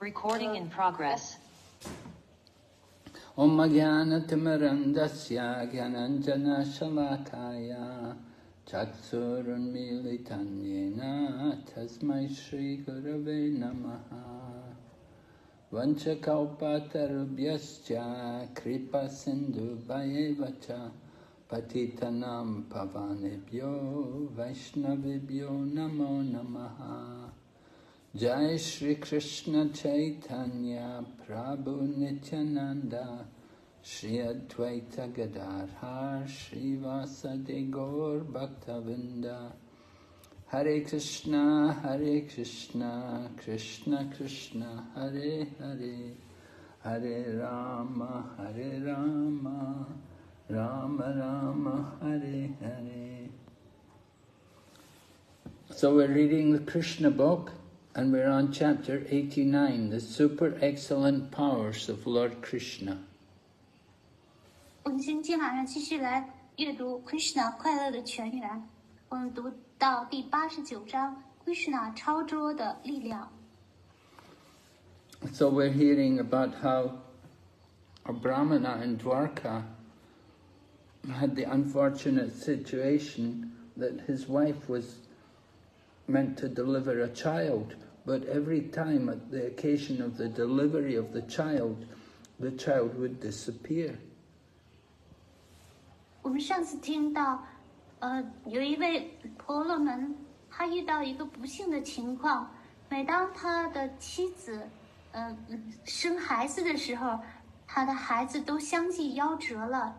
Recording in progress. ॐ ज्ञानतिमरन्दस्य ज्ञानञ्जनशलाकाय चक्षुरुन्मीलितं येन तस्मै श्रीगुरवे नमः वंशकौपातरुभ्यश्च कृपसिन्धुभयैव च पतितनां पवानेभ्यो वैष्णवेभ्यो नमो नमः Jai Shri Krishna Chaitanya Prabhu Nityananda Shri Advaita Gadadhar Shri Vasade Gaur Bhaktavrinda Hare Krishna Hare Krishna Krishna Krishna Hare Hare Hare Rama Hare Rama Rama Rama Hare Hare So we're reading the Krishna book and we're on chapter 89, the super excellent powers of Lord Krishna. 我们今天晚上继续来阅读 Krishna 快乐的泉源。我们读到第八十九章 Krishna 超卓的力量。 So we're hearing about how a Brahmana in Dwarka had the unfortunate situation that his wife was meant to deliver a child, but every time at the occasion of the delivery of the child, the child would disappear. 我们上次听到，呃，有一位婆罗门，他遇到一个不幸的情况，每当他的妻子，呃，生孩子的时候，他的孩子都相继夭折了。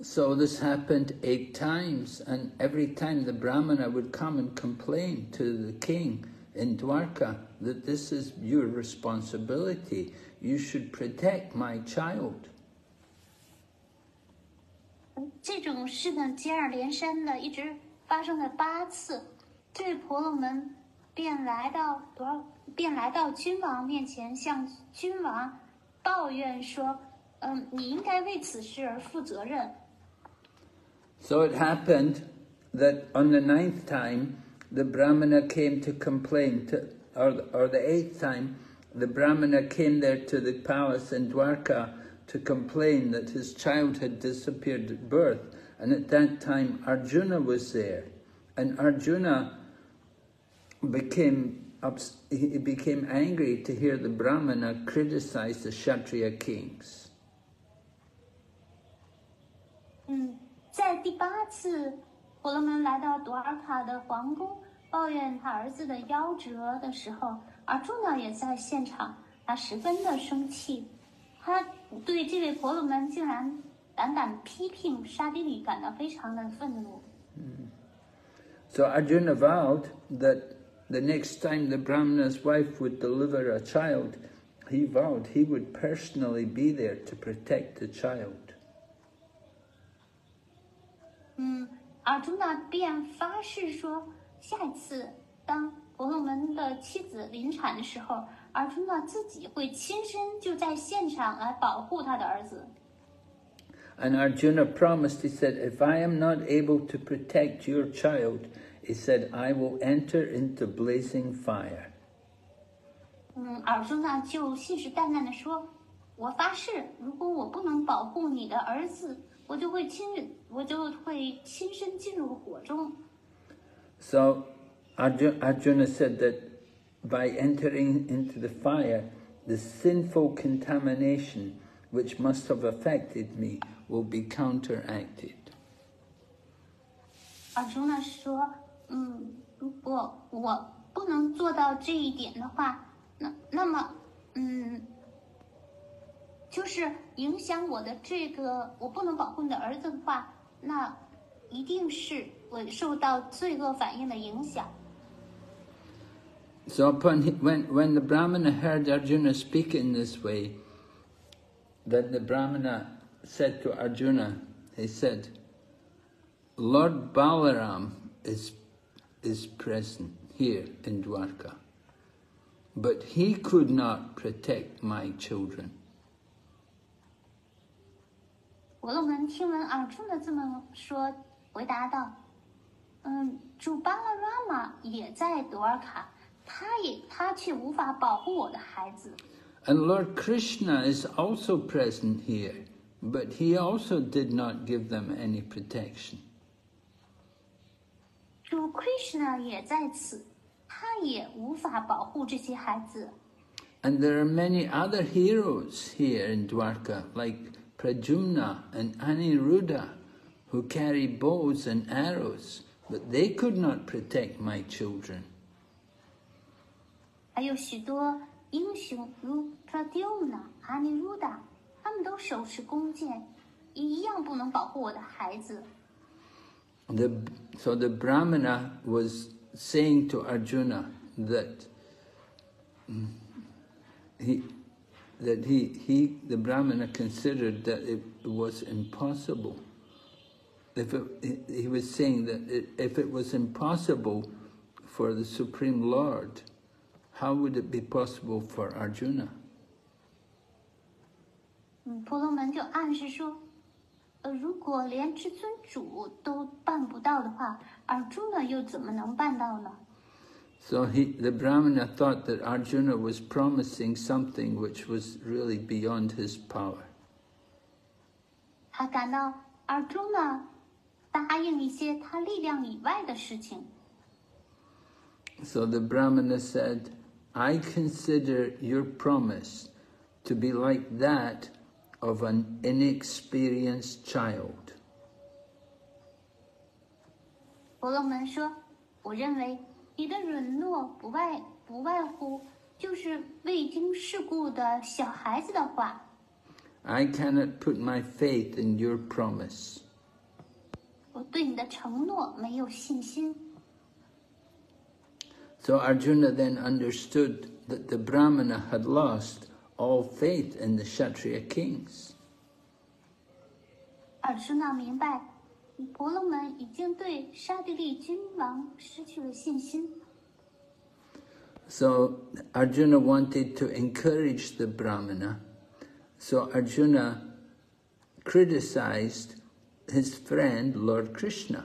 So this happened eight times, and every time the Brahmana would come and complain to the king in Dwarka that this is your responsibility, you should protect my child. 这种事呢，接二连三的，一直发生了八次。这位婆罗门便来到多少，便来到君王面前，向君王抱怨说：“嗯，你应该为此事而负责任。” So it happened that on the ninth time, the Brahmana came to complain, to, or, or the eighth time, the Brahmana came there to the palace in Dwarka to complain that his child had disappeared at birth. And at that time, Arjuna was there. And Arjuna became, he became angry to hear the Brahmana criticize the Kshatriya kings. 嗯，在第八次婆罗门来到朵尔卡的皇宫，抱怨他儿子的夭折的时候，而朱呢也在现场，他十分的生气，他对这位婆罗门竟然胆敢批评沙迪里感到非常的愤怒。 So Arjuna vowed that the next time the Brahmana's wife would deliver a child, he vowed he would personally be there to protect the child. 嗯，尔朱呢便发誓说，下一次当婆罗门的妻子临产的时候，尔朱呢自己会亲身就在现场来保护他的儿子。And Arjuna promised, he said, if I am not able to protect your child, he said, I will enter into blazing fire. 嗯，尔朱呢就信誓旦旦的说：“我发誓，如果我不能保护你的儿子，我就会亲，我就会亲身进入火中。 So Arjuna, Arjuna said that by entering into the fire, the sinful contamination which must have affected me will be counteracted. ”尔朱呢说：“嗯，如果我不能做到这一点的话，那那么，嗯， 就是影响我的这个，我不能保护你的儿子的话，那一定是会受到罪恶反应的影响。” So upon he, when when the Brahmana heard Arjuna speak in this way, then the Brahmana said to Arjuna, he said, Lord Balaram is is present here in Dwarka, but he could not protect my children. 婆罗门听闻尔朱呢这么说，回答道：“嗯，主巴拉拉 妈也在德尔卡，她也她却无法保护我的孩子。 And Lord Krishna is also present here, but he also did not give them any protection. 主 Krishna 也在此，他也无法保护这些孩子。 And there are many other heroes here in Dwarka, like Pradyumna and Aniruddha who carry bows and arrows, but they could not protect my children. 还有许多英雄如 so the Brahmana was saying to Arjuna that mm, he, that he, he, the Brahmana considered that it was impossible. If it, he- he was saying that it, if it was impossible for the Supreme Lord, how would it be possible for Arjuna? 嗯，婆罗门就暗示说，呃，如果连至尊主都办不到的话，尔朱呢又怎么能办到呢？ So he, the Brahmana thought that Arjuna was promising something which was really beyond his power. 他感到尔朱呢答应一些他力量以外的事情。 So the Brahmana said, I consider your promise to be like that of an inexperienced child. 婆罗门说：“我认为 你的允诺不外不外乎就是未经世故的小孩子的话。I cannot put my faith in your promise. 我对你的承诺没有信心。So Arjuna then understood that the Brahmana had lost all faith in the Kshatriya kings. 尔朱那明白，婆罗门已经对沙地利君王失去了信心。 So Arjuna wanted to encourage the Brahmana. So Arjuna criticized his friend Lord Krishna.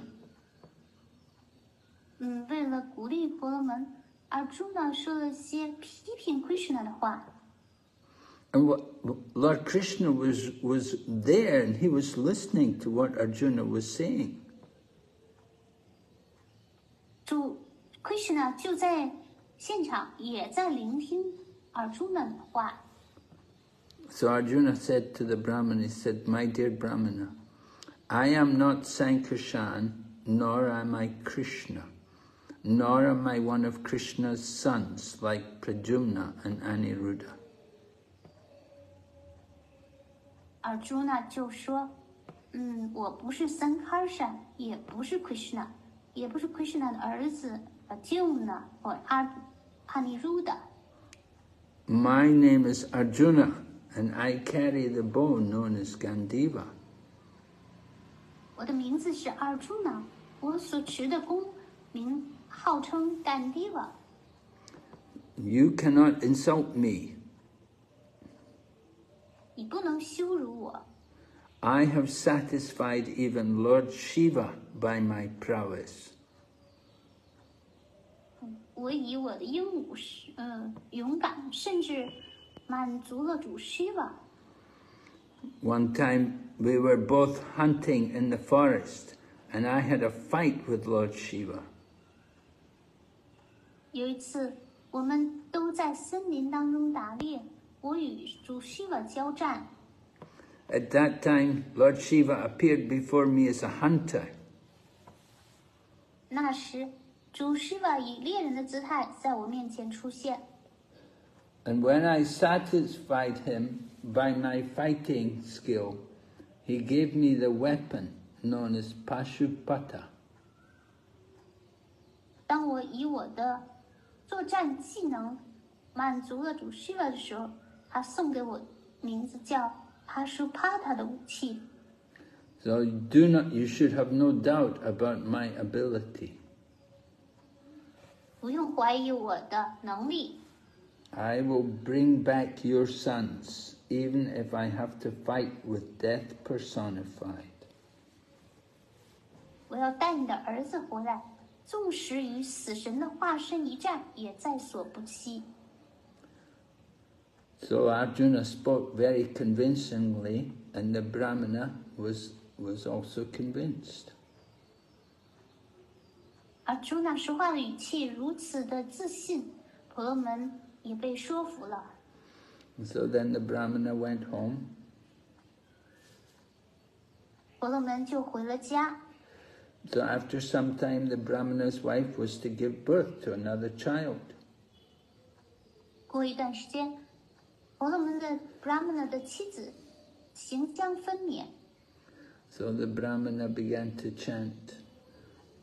嗯，为了鼓励婆罗门，尔朱呢说了些批评 Krishna 的话。 and what, Lord Krishna was, was there and he was listening to what Arjuna was saying. So Arjuna said to the Brahman, he said, My dear Brahmana, I am not Sankarshan, nor am I Krishna, nor am I one of Krishna's sons like Pradyumna and Aniruddha. 尔朱呢就说：“嗯，我不是三卡山，也不是 Krishna，也不是 Krishna 的儿子呃 Arjuna 或阿阿尼鲁达。 My name is Arjuna, and I carry the bow known as Gandiva. 我的名字是阿朱呢，我所持的弓名号称甘迪瓦。 You cannot insult me. 你不能羞辱我。 I have satisfied even Lord Shiva by my prowess. 我以我的英武是嗯勇敢，甚至满足了主 Shiva。 One time we were both hunting in the forest, and I had a fight with Lord Shiva. 有一次，我们都在森林当中打猎， 我与主 Shiva 交战。 At that time, Lord Shiva appeared before me as a hunter. 那时，主 Shiva 以猎人的姿态在我面前出现。 And when I satisfied him by my fighting skill, he gave me the weapon known as Pashupata. 当我以我的作战技能满足了主 Shiva 的时候， 他送给我名字叫 Pashupata 的武器。 So you do not, you should have no doubt about my ability. 不用怀疑我的能力， I will bring back your sons, even if I have to fight with death personified. 我要带你的儿子回来， 纵使与死神的化身一战，也在所不惜。 So Arjuna spoke very convincingly, and the Brahmana was, was also convinced. 而朱娜说话的语气如此的自信，婆罗门也被说服了。 And so then the Brahmana went home, 婆罗门就回了家。 So after some time, the Brahmana's wife was to give birth to another child. 过一段时间， 婆罗门的 Brahmana 的妻子行将分娩， So the Brahmana began to chant.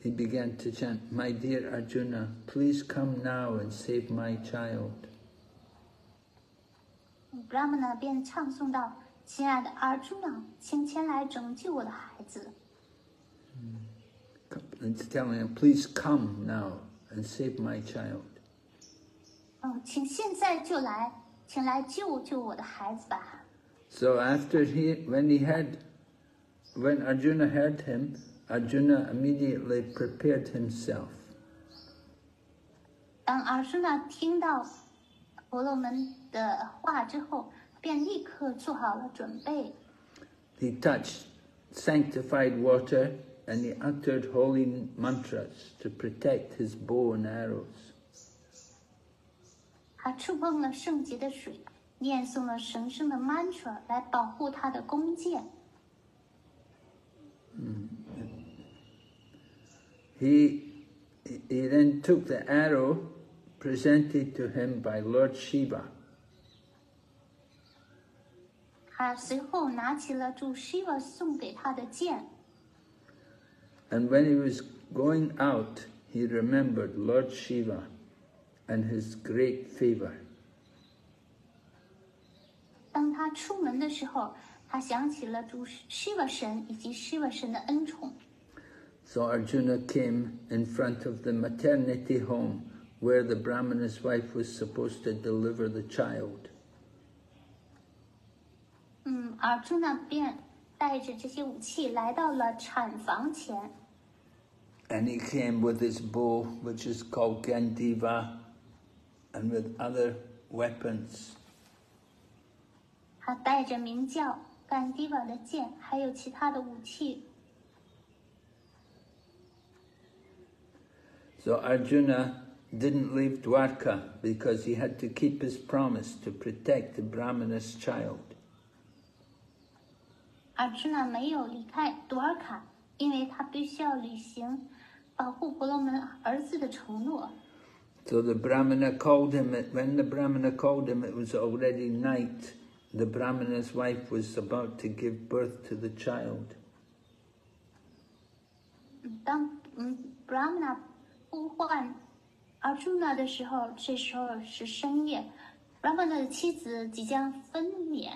He began to chant, My dear Arjuna, please come now and save my child. Brahmana 便唱诵道：“亲爱的 Arjuna，请前来拯救我的孩子。 And telling him, please come now and save my child. 哦，请现在就来， 请来救救我的孩子吧。 So after he, when he had, when Arjuna heard him, Arjuna immediately prepared himself. 当 Arjuna 听到婆罗门的话之后，便立刻做好了准备。 He touched sanctified water and he uttered holy mantras to protect his bow and arrows. 他触碰了圣洁的水，念诵了神圣的 mantra 来保护他的弓箭。 He, he then took the arrow presented to him by Lord Shiva 他随后拿起了主 Shiva 送给他的剑， and when he was going out, he remembered Lord Shiva and his great favor. 当他出门的时候，他想起了主 Shiva 神以及 Shiva 神的恩宠。 So Arjuna came in front of the maternity home where the Brahmana's wife was supposed to deliver the child. 嗯，而朱那便带着这些武器来到了产房前， And he came with his bow, which is called Gandiva, and with other weapons. 他带着名叫甘迪瓦的剑，还有其他的武器。 So Arjuna didn't leave Dwarka because he had to keep his promise to protect the Brahmana's child. 而朱那没有离开多尔卡，因为他必须要履行保护婆罗门儿子的承诺。 So the Brahmana called him, when the Brahmana called him, it was already night. The Brahmana's wife was about to give birth to the child. 嗯当嗯 Brahmana 呼唤而朱那的时候，这时候是深夜，Brahmana 的妻子即将分娩。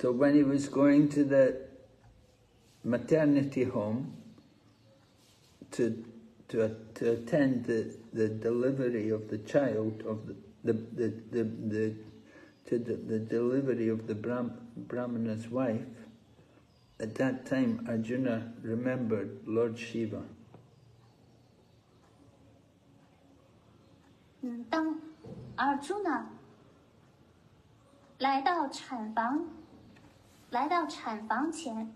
So when he was going to the maternity home to to, to attend the, the delivery of the child of the the, the, the, the to the, the delivery of the Brahm, Brahmana's wife, at that time Arjuna remembered Lord Shiva. 嗯，当而朱呢来到产房， 来到产房前，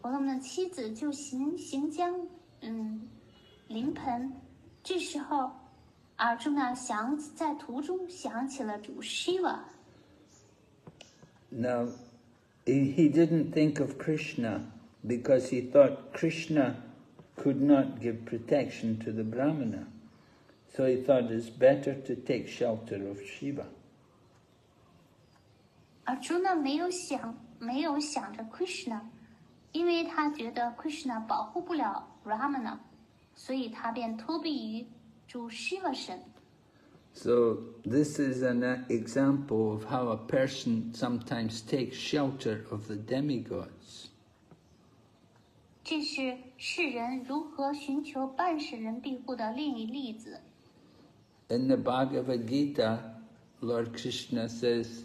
婆罗门的妻子就行行将嗯临盆。这时候，尔朱呢想在途中想起了主 Shiva， Now, he, he didn't think of Krishna because he thought Krishna could not give protection to the Brahmana. So he thought it's better to take shelter of Shiva. 尔朱呢没有想没有想着 Krishna，因为他觉得 Krishna 保护不了 Ramana，所以他便托庇于主 Shiva 神。 So this is an uh, example of how a person sometimes takes shelter of the demigods. 这是世人如何寻求半世人庇护的另一例子。 In the Bhagavad Gita, Lord Krishna says,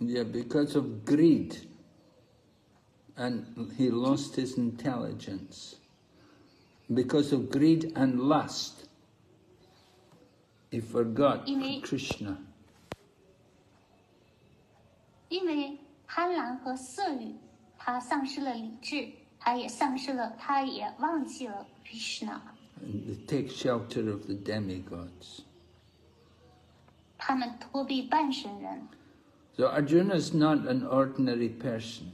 Yeah, because of greed. And he lost his intelligence. Because of greed and lust, he forgot Imi- Krishna. 因为贪婪和色欲，他丧失了理智，他也丧失了，他也忘记了 Krishna。 And they take shelter of the demigods. 他们托庇半神人。 So Arjuna is not an ordinary person.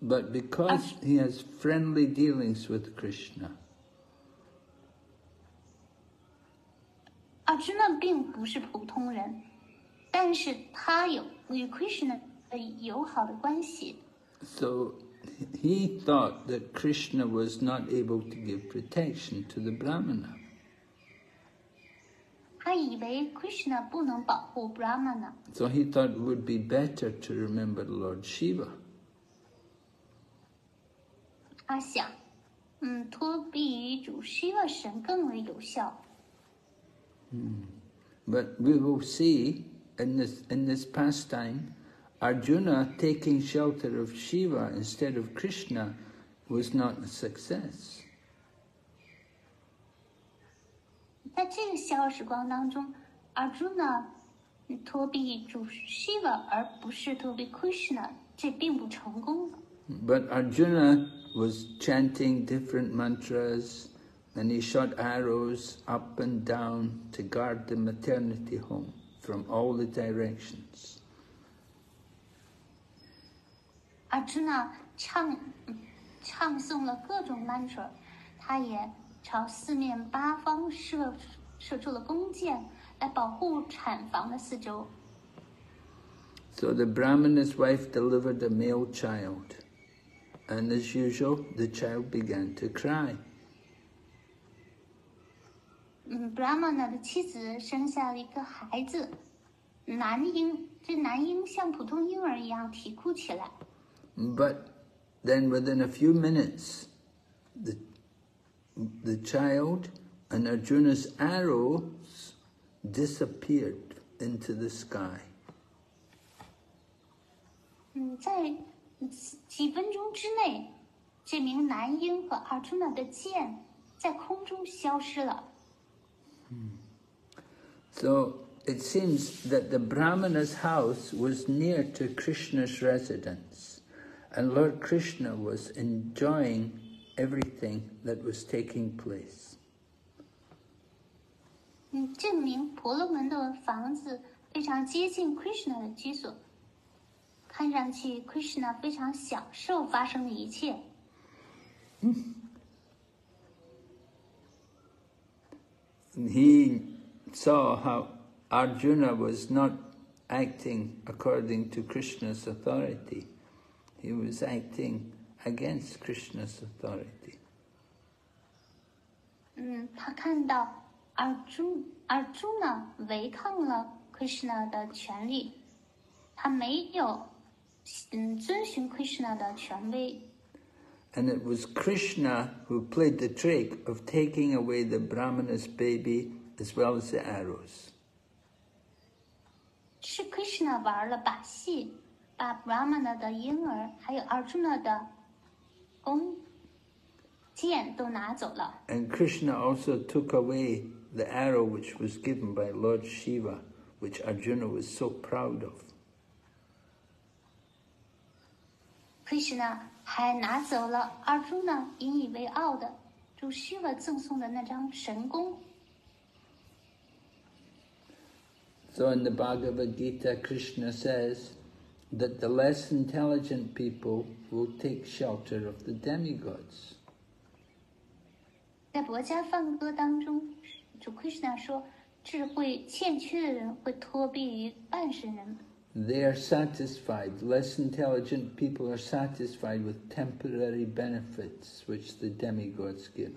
But because he has friendly dealings with Krishna, 阿朱那并不是普通人，但是他有与 Krishna 的友好的关系。 so he thought that Krishna was not able to give protection to the Brahmana. 他以为 Krishna 不能保护 Brahmana， So he thought it would be better to remember Lord Shiva. 他想，嗯，托庇于主 Shiva 神更为有效。 But we will see in this in this pastime, Arjuna taking shelter of Shiva instead of Krishna was not a success. 在这个小时光当中，Arjuna 托庇主 Shiva 而不是托庇 Krishna，这并不成功。 But Arjuna was chanting different mantras and he shot arrows up and down to guard the maternity home from all the directions. Arjuna 唱嗯唱诵了各种 mantra，他也 朝四面八方射射出了弓箭，来保护产房的四周。So the Brahmana's wife delivered a male child, and as usual, the child began to cry. 嗯，Brahmana 的妻子生下了一个孩子，男婴。这男婴像普通婴儿一样啼哭起来。But then within a few minutes, the, the child and Arjuna's arrows disappeared into the sky. 嗯，在几几分钟之内，这名男婴和 Arjuna 的剑在空中消失了。 So it seems that the Brahmana's house was near to Krishna's residence, and Lord Krishna was enjoying everything that was taking place. 嗯，证明婆罗门的房子非常接近 Krishna 的居所，看上去 Krishna 非常享受发生的一切。 He saw how Arjuna was not acting according to Krishna's authority. He was acting against Krishna's authority. 嗯，他看到 Arjuna Arjuna 违抗了 Krishna 的权利，他没有嗯遵循 Krishna 的权威。 And it was Krishna who played the trick of taking away the Brahmana's baby as well as the arrows. 是 Krishna 玩了把戏，把 Brahmana 的婴儿还有 Arjuna 的弓箭都拿走了。 And Krishna also took away the arrow which was given by Lord Shiva, which Arjuna was so proud of. Krishna 还拿走了 Arjuna 引以为傲的主 Shiva 赠送的那张神弓。 So in the Bhagavad Gita, Krishna says that the less intelligent people will take shelter of the demigods. 在博家梵歌当中，主 Krishna 说，智慧欠缺的人会托庇于半神人。 they are satisfied. Less intelligent people are satisfied with temporary benefits which the demigods give.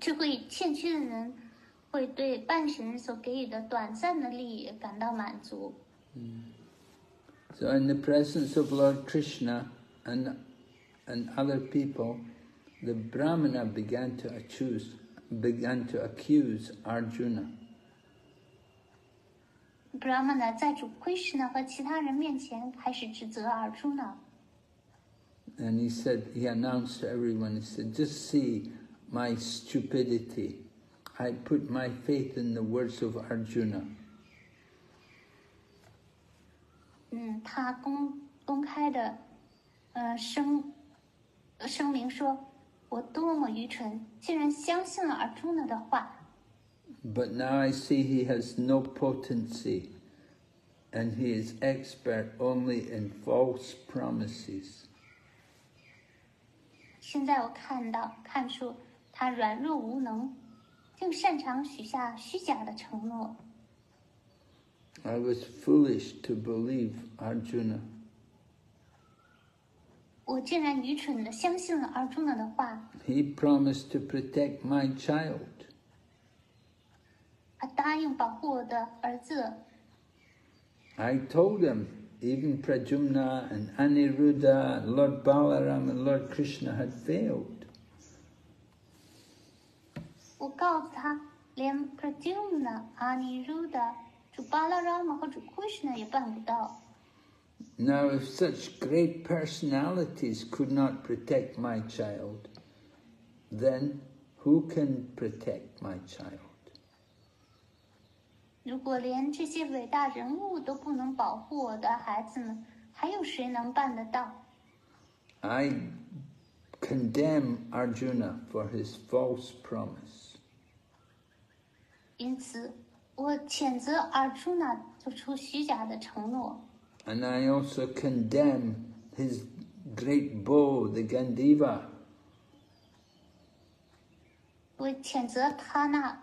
智慧欠缺的人 会对半神所给予的短暂的利益感到满足。 So in the presence of Lord Krishna and, and other people, the Brahmana began to accuse, began to accuse Arjuna. Brahmana 在主 Krishna 和其他人面前开始指责尔朱呢。 And he said, he announced to everyone, he said, just see my stupidity. I put my faith in the words of Arjuna. 嗯，他公公开的，呃声呃声明说，我多么愚蠢，竟然相信了尔朱呢的话。 But now I see he has no potency and he is expert only in false promises. 现在我看到看出他软弱无能， 更擅长许下虚假的承诺。I was foolish to believe Arjuna. 我竟然愚蠢的相信了 Arjuna 的话。He promised to protect my child. 他答应保护我的儿子。I told him even Pradyumna and Aniruddha, Lord Balaram and Lord Krishna had failed. 我告诉他，连 Pradyumna、Aniruddha、主巴拉拉玛和主 Krishna 也办不到。 Now, if such great personalities could not protect my child, then who can protect my child? 如果连这些伟大人物都不能保护我的孩子们，还有谁能办得到？ I condemn Arjuna for his false promise. 因此，我谴责阿朱那做出虚假的承诺。 And I also condemn his great bow, the Gandiva. 我谴责他那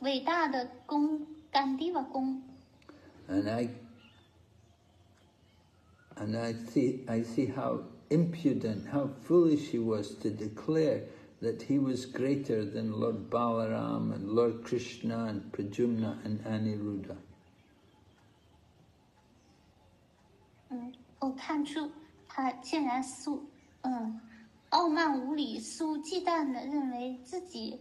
伟大的弓甘地瓦弓， And I and I see I see how impudent, how foolish he was to declare that he was greater than Lord Balaram and Lord Krishna and Pradyumna and Aniruddha. 嗯，我看出他竟然苏嗯傲慢无礼、肆无忌惮的认为自己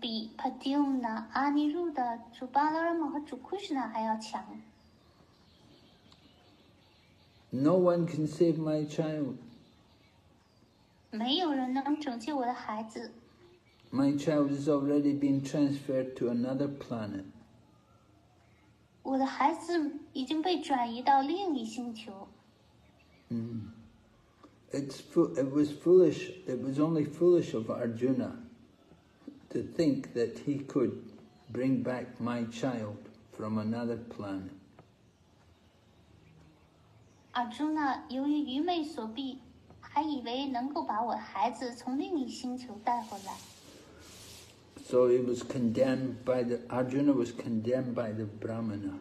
比 Padumna、Aniruddha、主巴拉拉姆和主 Krishna 还要强。No one can save my child. 没有人能拯救我的孩子， My child has already been transferred to another planet. 我的孩子已经被转移到另一星球。 It's fo- it was foolish. It was only foolish of Arjuna to think that he could bring back my child from another planet. 阿朱那由于愚昧所逼， 还以为能够把我的孩子从另一星球带回来。 So he was condemned by the Arjuna was condemned by the Brahmana.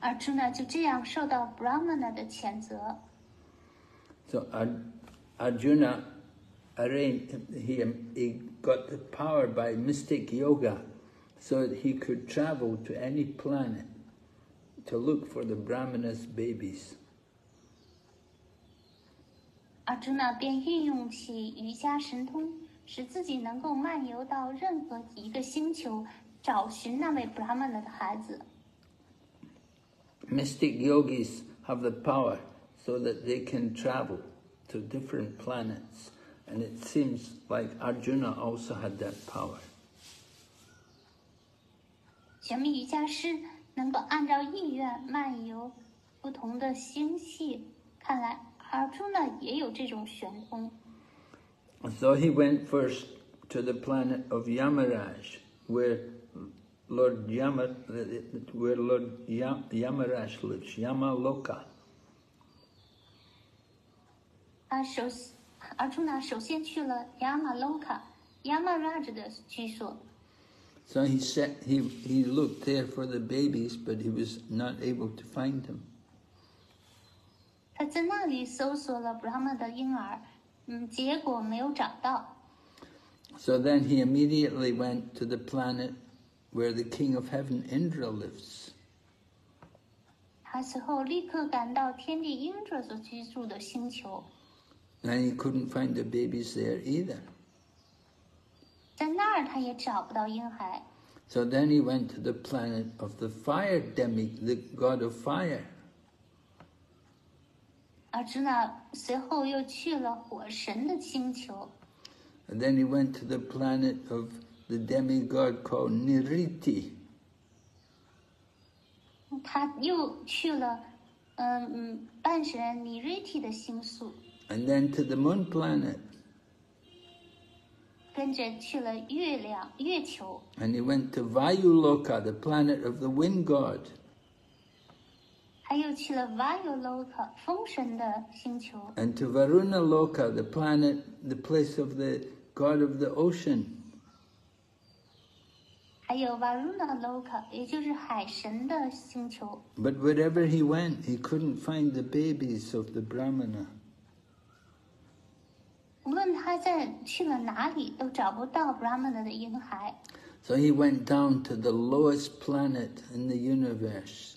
阿朱那就这样受到 Brahmana 的谴责。 So Ar- Arjuna arranged he he got the power by mystic yoga, so that he could travel to any planet to look for the Brahmana's babies. 阿朱那便运用起瑜伽神通，使自己能够漫游到任何一个星球，找寻那位 Brahmana 的孩子。Mystic yogis have the power so that they can travel to different planets, and it seems like Arjuna also had that power. 玄秘瑜伽师能够按照意愿漫游不同的星系，看来 阿朱那也有这种玄通。 So he went first to the planet of Yamaraj, where Lord Yama, where Lord Yam, Yamaraj lives, Yamaloka. 他首阿朱那首先去了亚马洛卡亚马拉 a 的居所。 So he said he he looked there for the babies, but he was not able to find them. 他在那里搜索了 Brahma 的婴儿，嗯，结果没有找到。 So then he immediately went to the planet where the king of heaven Indra lives. 他随后立刻赶到天地鹰者所居住的星球， And he couldn't find the babies there either. 在那儿他也找不到婴孩， So then he went to the planet of the fire demi, the god of fire. 而朱娜随后又去了火神的星球， And then he went to the planet of the demigod called Niriti. 他又去了，嗯嗯，半神尼瑞提的星宿， And then to the moon planet. 跟着去了月亮月球， And he went to Vayuloka, the planet of the wind god. 还又去了 Vayoloka 风神的星球， And to Varuna Loka, the planet, the place of the god of the ocean. 还有 Varuna Loka，也就是海神的星球。 But wherever he went, he couldn't find the babies of the Brahmana. 无论他在去了哪里，都找不到 Brahmana 的婴孩， So he went down to the lowest planet in the universe,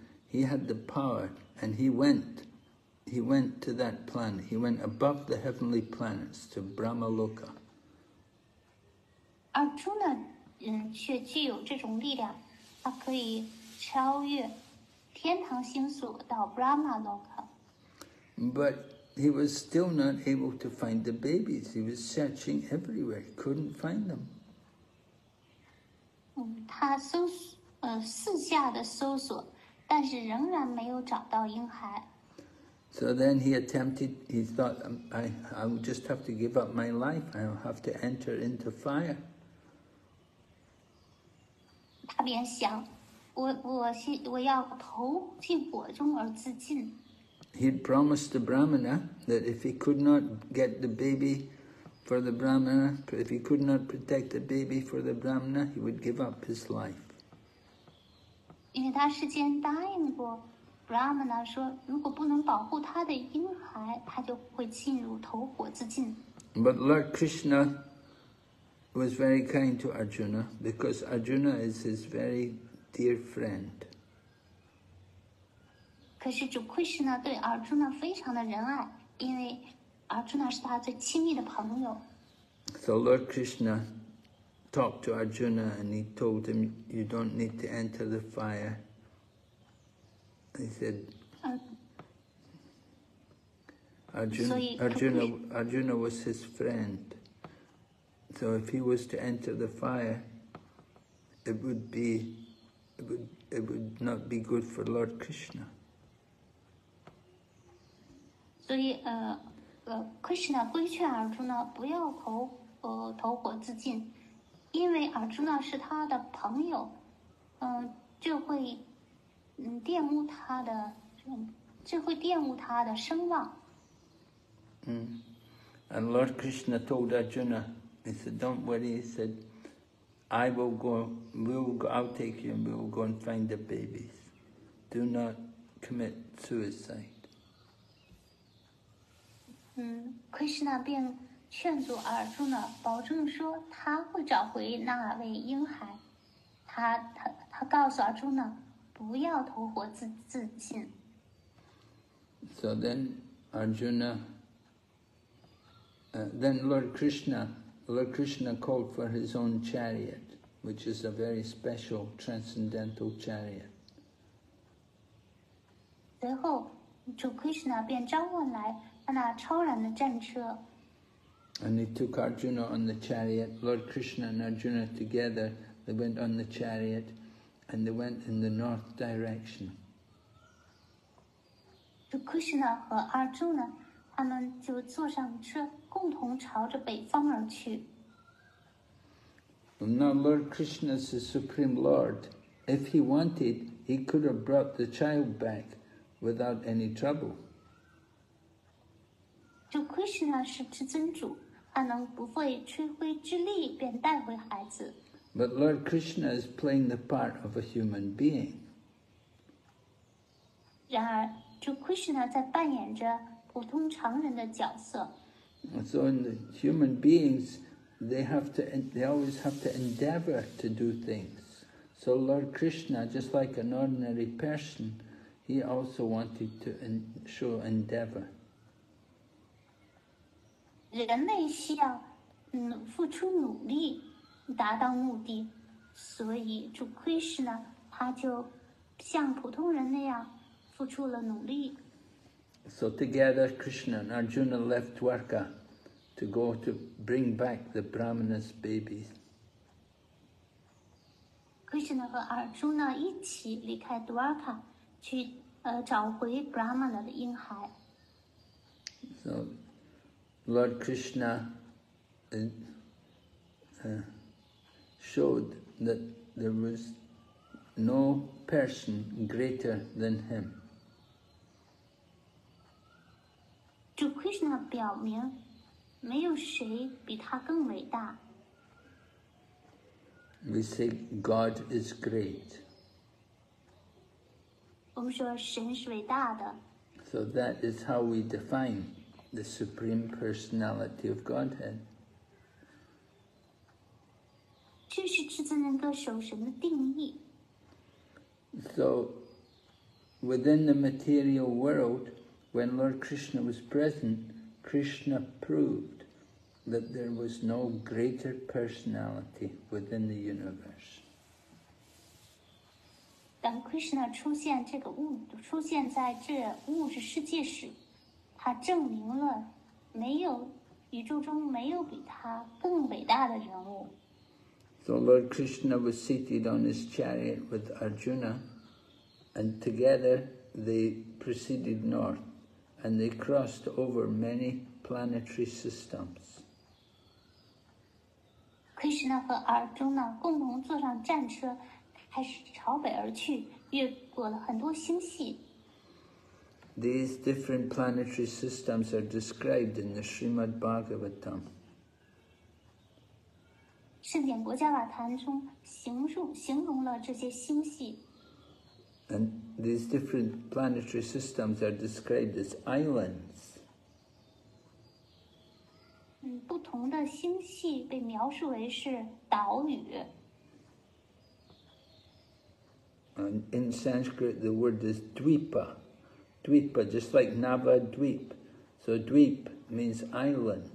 he had the power and he went. He went to that planet. He went above the heavenly planets to Brahmaloka. 而朱呢，嗯，却具有这种力量，它可以超越天堂星宿到 Brahma Loka。 But he was still not able to find the babies. He was searching everywhere. He couldn't find them. 嗯，他搜索，呃，四下的搜索， 但是仍然没有找到婴孩。 So then he attempted, he thought, um, I, I will just have to give up my life. I'll have to enter into fire. 他便想，我我先我要投进火中而自尽。 He'd promised the Brahmana that if he could not get the baby for the Brahmana, if he could not protect the baby for the Brahmana, he would give up his life. 因为他事先答应过 Brahmana 说，如果不能保护他的婴孩，他就会进入投火自尽。 But Lord Krishna was very kind to Arjuna because Arjuna is his very dear friend. 可是主 Krishna 对 Arjuna 非常的仁爱，因为 Arjuna 是他最亲密的朋友。 So Lord Krishna talked to Arjuna and he told him, you don't need to enter the fire. He said, 嗯， Arjuna, So he- Arjuna, Arjuna was his friend. So if he was to enter the fire, it would be, it would, it would not be good for Lord Krishna. 所以呃呃，Krishna 规劝 Arjuna 不要投呃投火自尽， 因为 Arjuna 是他的朋友，嗯、这会嗯玷污他的，嗯这会玷污他的声望。 And Lord Krishna told Arjuna, he said, don't worry, he said, I will go, we will go, I'll take you and we will go and find the babies. Do not commit suicide. 嗯，Krishna 便 劝阻 Arjuna，保证说他会找回那位婴孩。他他他告诉 Arjuna 不要投火自自尽。So then Arjuna, uh, then Lord Krishna, Lord Krishna called for his own chariot, which is a very special transcendental chariot. 随后，主 Krishna 便召唤来他那超然的战车，And he took Arjuna on the chariot. Lord Krishna and Arjuna together they went on the chariot, and they went in the north direction. 就 Krishna 和阿朱呢，他们就坐上车，共同朝着北方而去。 Now Lord Krishna is the Supreme Lord. If he wanted, he could have brought the child back without any trouble. 就 Krishna 是至尊主， 他能不费吹灰之力便带回孩子。 But Lord Krishna is playing the part of a human being. 然而，就 Krishna 在扮演着普通常人的角色。 And so in the human beings, they have to, they always have to endeavor to do things. So Lord Krishna, just like an ordinary person, he also wanted to en- show endeavor. 人类需要嗯付出努力达到目的，所以主 Krishna 他就像普通人那样付出了努力。So together, Krishna and Arjuna left Dwarka to go to bring back the Brahmanas' babies. Krishna 和 Arjuna 一起离开 Dwarka，去呃找回 Brahmana 的婴孩。So Lord Krishna uh, uh, showed that there was no person greater than him. 主 Krishna 表明，没有谁比他更伟大。 We say God is great. 我们说神是伟大的， So that is how we define the Supreme Personality of Godhead. 这是至尊人格守神的定义。 So, within the material world, when Lord Krishna was present, Krishna proved that there was no greater personality within the universe. 当 Krishna 出现这个物出现在这物质世界时， 他证明了没有宇宙中没有比他更伟大的人物。 So Lord Krishna was seated on his chariot with Arjuna, and together they proceeded north, and they crossed over many planetary systems. Krishna 和 Arjuna 共同坐上战车，开始朝北而去，越过了很多星系。 These different planetary systems are described in the Srimad Bhagavatam. 圣典国家瓦坛中形容形容了这些星系， And these different planetary systems are described as islands. 嗯，不同的星系被描述为是岛屿。 And in Sanskrit, the word is dvipa. Dvipa, just like Nava Dweep. So dweep means island.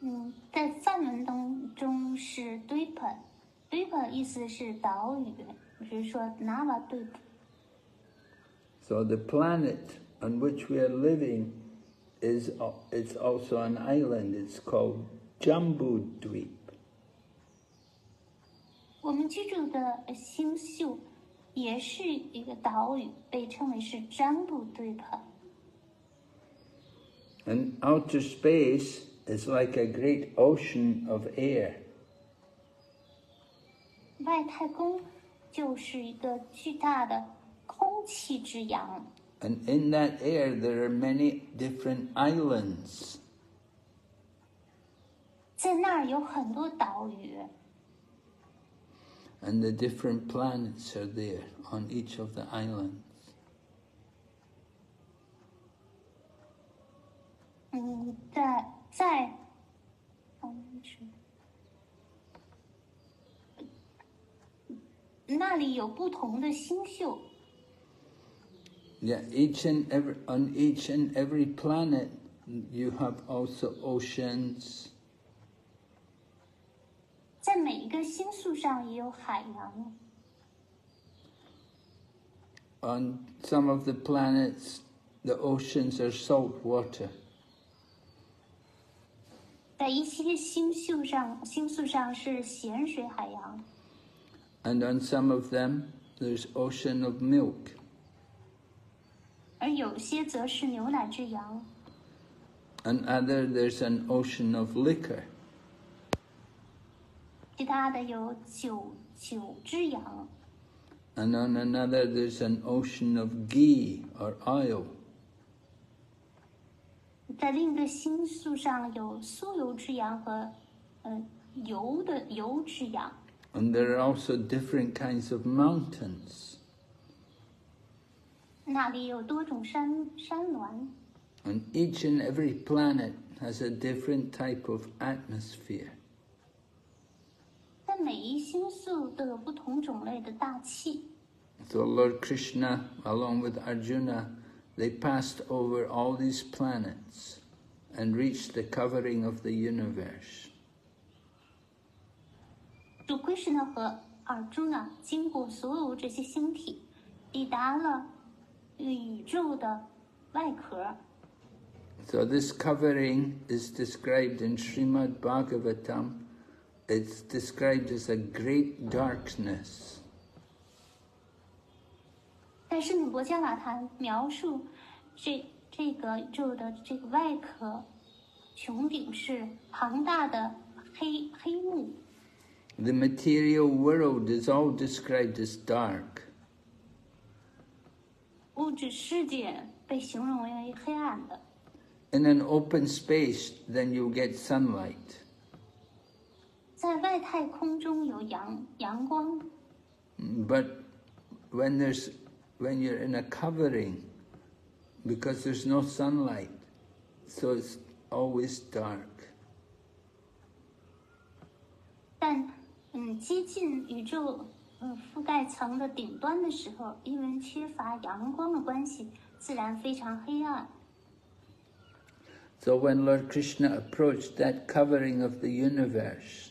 嗯，在梵文当中是 Dvipa，Dvipa 意思是岛屿，比如说 Nava Dvip。 So the planet on which we are living is al- it's also an island. It's called Jambu Dweep. 我们居住的星宿 也是一个岛屿，被称为是占卜 Dvip。 And outer space is like a great ocean of air. 外太空就是一个巨大的空气之洋， And in that air, there are many different islands. 在那儿有很多岛屿， and the different planets are there on each of the islands. Yeah, each and every on each and every planet you have also oceans. 在每一个星宿上也有海洋。 On some of the planets, the oceans are salt water. 在 在一些星宿上，星宿上是咸水海洋， and on some of them there's ocean of milk. 而有些则是牛奶之洋， On other there's an ocean of liquor. 其他的有酒酒之洋， And on another there's an ocean of ghee or oil. 在另一个星宿上有酥油之洋和呃油的油之洋， And there are also different kinds of mountains. 那里有多种山山峦， And each and every planet has a different type of atmosphere. 在每一星宿都有不同种类的大气。 So Lord Krishna, along with Arjuna, they passed over all these planets and reached the covering of the universe. 主 Krishna 和尔朱呢，经过所有这些星体，抵达了宇宙的外壳。 So this covering is described in Srimad Bhagavatam. It's described as a great darkness. 在圣女博加瓦坛描述这这个宇宙的这个外壳穹顶是庞大的黑黑幕， The material world is all described as dark. 物质世界被形容为黑暗的。 In an open space, then you get sunlight. 在外太空中有阳阳光， But when there's when you're in a covering, because there's no sunlight, so it's always dark. 但嗯接近宇宙嗯覆盖层的顶端的时候，因为缺乏阳光的关系，自然非常黑暗。 So when Lord Krishna approached that covering of the universe,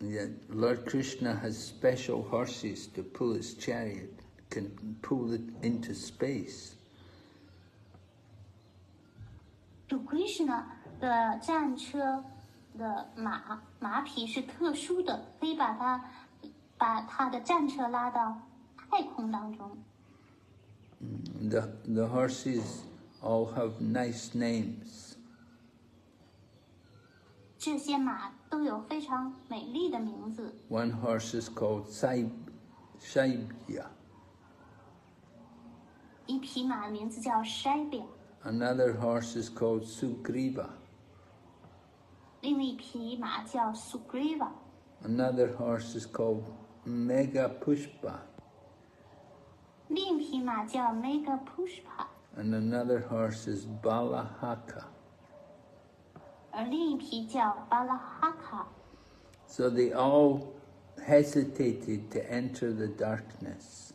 Yet Lord Krishna has special horses to pull his chariot, can pull it into space. 主 Krishna 的战车的马马匹是特殊的，可以把它把他的战车拉到太空当中。 The, the horses all have nice names. 这些马都有非常美丽的名字。One horse is called Saib, Saibia. 一匹马的名字叫 Saibia。Another horse is called Sugriva. 另一匹马叫 Sugriva。Another horse is called Meghapushpa. 另一匹马叫 Meghapushpa。And another horse is Balahaka. 而另一匹叫 Balahaka。 So they all hesitated to enter the darkness.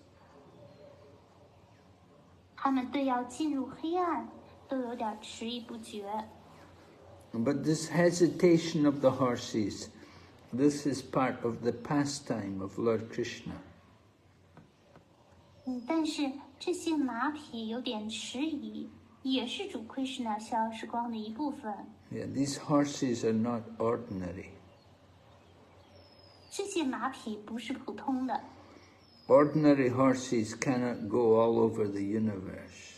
他们对要进入黑暗都有点迟疑不决。 But this hesitation of the horses, this is part of the pastime of Lord Krishna. 嗯，但是这些马匹有点迟疑，也是主 Krishna 消时光的一部分。 Yeah, these horses are not ordinary. 这些马匹不是普通的， Ordinary horses cannot go all over the universe.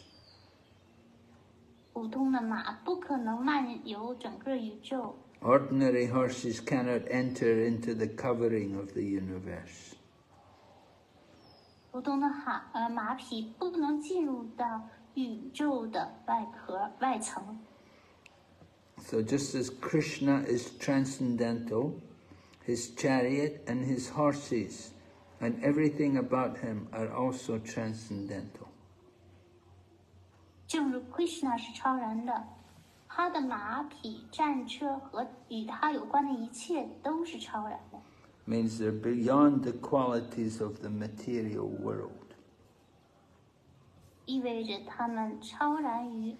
普通的马不可能漫游整个宇宙。 Ordinary horses cannot enter into the covering of the universe. 普通的马呃马匹不能进入到宇宙的外壳外层。 So just as Krishna is transcendental, his chariot and his horses and everything about him are also transcendental. 正如 Krishna 是超然的， 他的马匹、战车和与他有关的一切都是超然的， means they're beyond the qualities of the material world. 意味着他们超然于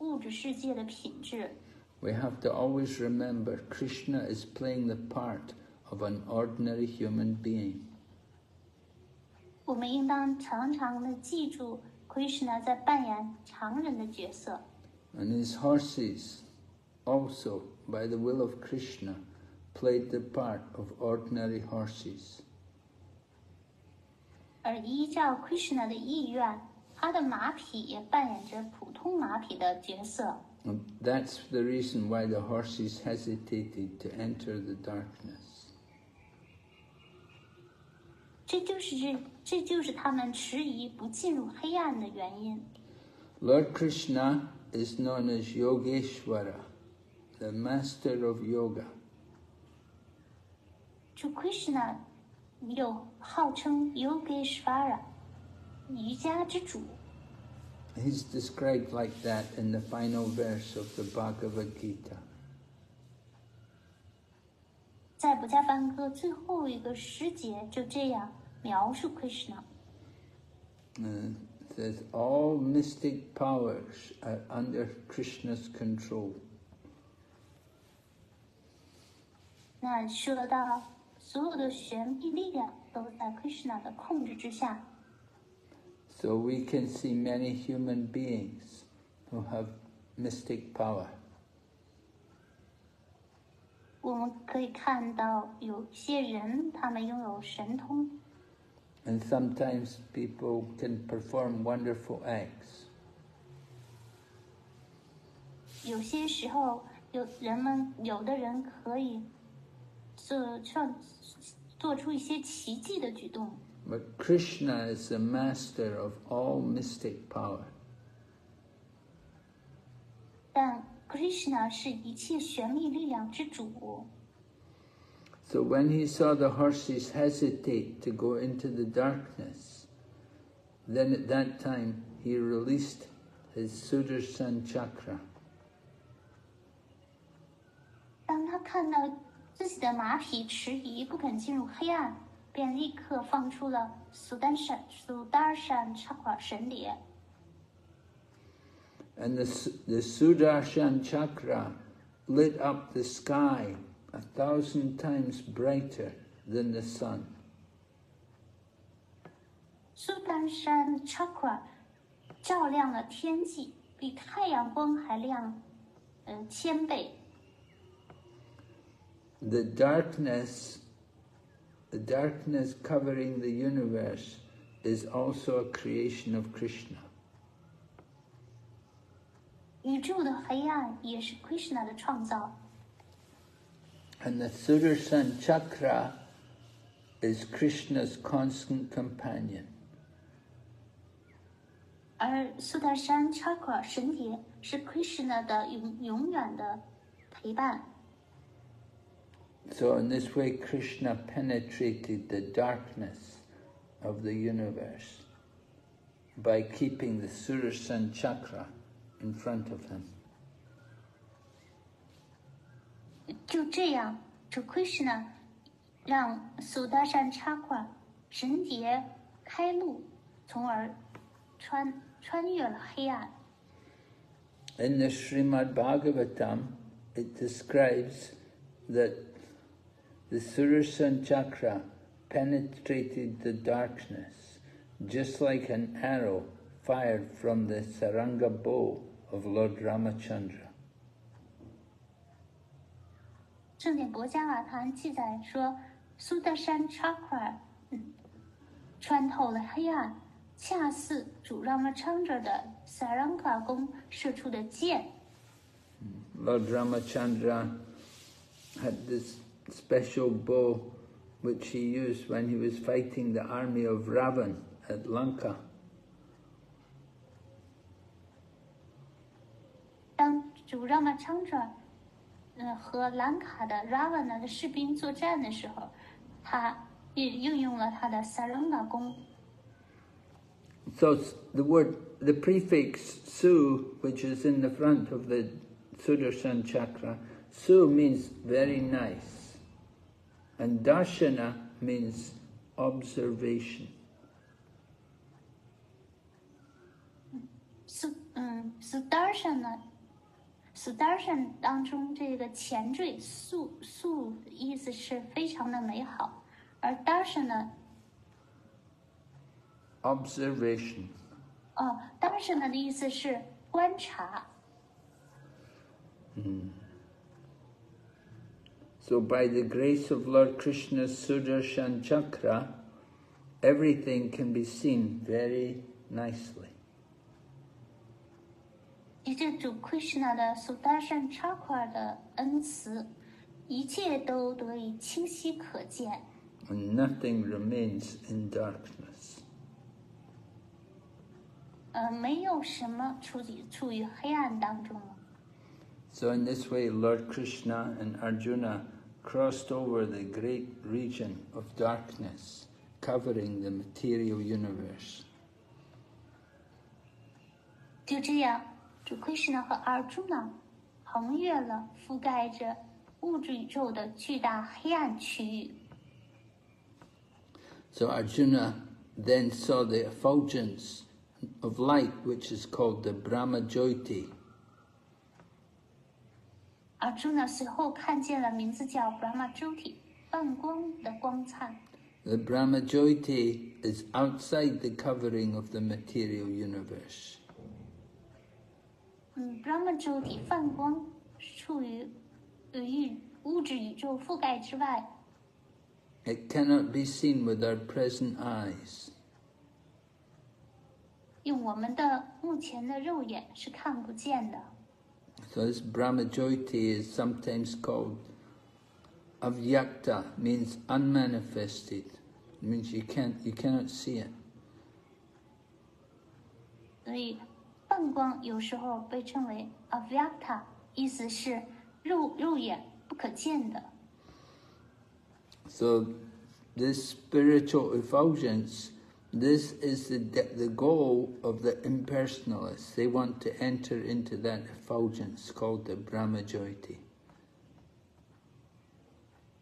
物质世界的品质。 We have to always remember Krishna is playing the part of an ordinary human being. 我们应当常常的记住，Krishna 在扮演常人的角色， And his horses also, by the will of Krishna, played the part of ordinary horses. 而依照 Krishna 的意愿，他的马匹也扮演着普通马匹的角色。 And that's the reason why the horses hesitated to enter the darkness. 这就是这这就是他们迟疑不进入黑暗的原因。 Lord Krishna is known as Yogeshwara, the master of yoga. 主 Krishna 又号称 Yogeshvara，瑜伽之主。 He's described like that in the final verse of the Bhagavad Gita. 在《不加梵歌》最后一个诗节就这样描述 Krishna： Uh, it says all mystic powers are under Krishna's control. 那说到所有的玄秘力量都在 Krishna 的控制之下， So we can see many human beings who have mystic power. 我们可以看到有些人他们拥有神通， And sometimes people can perform wonderful acts. 有些时候有人们有的人可以做创做出一些奇迹的举动， But Krishna is the master of all mystic power. 但 Krishna 是一切玄秘力量之主。 So when he saw the horses hesitate to go into the darkness, then at that time he released his Sudarshan chakra. 当他看到自己的马匹迟疑不肯进入黑暗， 便立刻放出了苏丹闪苏丹闪插款神碟。 And the, Su- the Sudarshan chakra lit up the sky a thousand times brighter than the sun. 苏丹山 chakra 照亮了天际，比太阳光还亮，呃，千倍。 The darkness, the darkness covering the universe is also a creation of Krishna. 宇宙的黑暗也是 Krishna 的创造， And the Sudarshan chakra is Krishna's constant companion. 而苏丹山 chakra 神碟是 Krishna 的永永远的陪伴。 so in this way, Krishna penetrated the darkness of the universe by keeping the Sudarshan chakra in front of him. 就这样，这 Krishna 让苏达山插块神劫开路，从而穿穿越了黑暗。In the Srimad Bhagavatam, it describes that the Sudarshan chakra penetrated the darkness just like an arrow fired from the Saranga bow of Lord Ramachandra. 正典博加瓦坛记载说，苏达山 chakra 嗯穿透了黑暗，恰似主 Ramachandra 的 Saranga 弓射出的箭。 Lord Ramachandra had this special bow which he used when he was fighting the army of Ravan at Lanka. So the word, the prefix Su, which is in the front of the Sudarshan chakra, Su means very nice. and darshana means observation. 苏嗯，Sudarshan 呢，Sudarshan 当中这个前缀素素意思是非常的美好，而 Darshan 呢， Observation. 哦，Darshan 的意思是观察。 So by the grace of Lord Krishna's Sudarshan chakra, everything can be seen very nicely. 以这主 Krishna 的 Sudarshan chakra 的恩慈，一切都得以清晰可见， And nothing remains in darkness. 呃，没有什么处于处于黑暗当中了。 So in this way, Lord Krishna and Arjuna crossed over the great region of darkness covering the material universe. 就这样，主 Krishna 和 Arjuna 横越了覆盖着物质宇宙的巨大黑暗区域。 So Arjuna then saw the effulgence of light, which is called the Brahma Jyoti. Arjuna 随后看见了名字叫 Brahma Jyoti 泛光的光灿。The Brahma Jyoti is outside the covering of the material universe. 嗯，Brahma Jyoti 泛光处于宇物质宇宙覆盖之外，It cannot be seen with our present eyes. 用我们的目前的肉眼是看不见的。So this Brahma Jyoti is sometimes called avyakta, means unmanifested. It means you can't you cannot see it. 所以，泛光有时候被称为 avyakta，意思是肉肉眼不可见的。 So this spiritual effulgence, this is the de- the goal of the impersonalists. They want to enter into that effulgence called the Brahma Jyoti.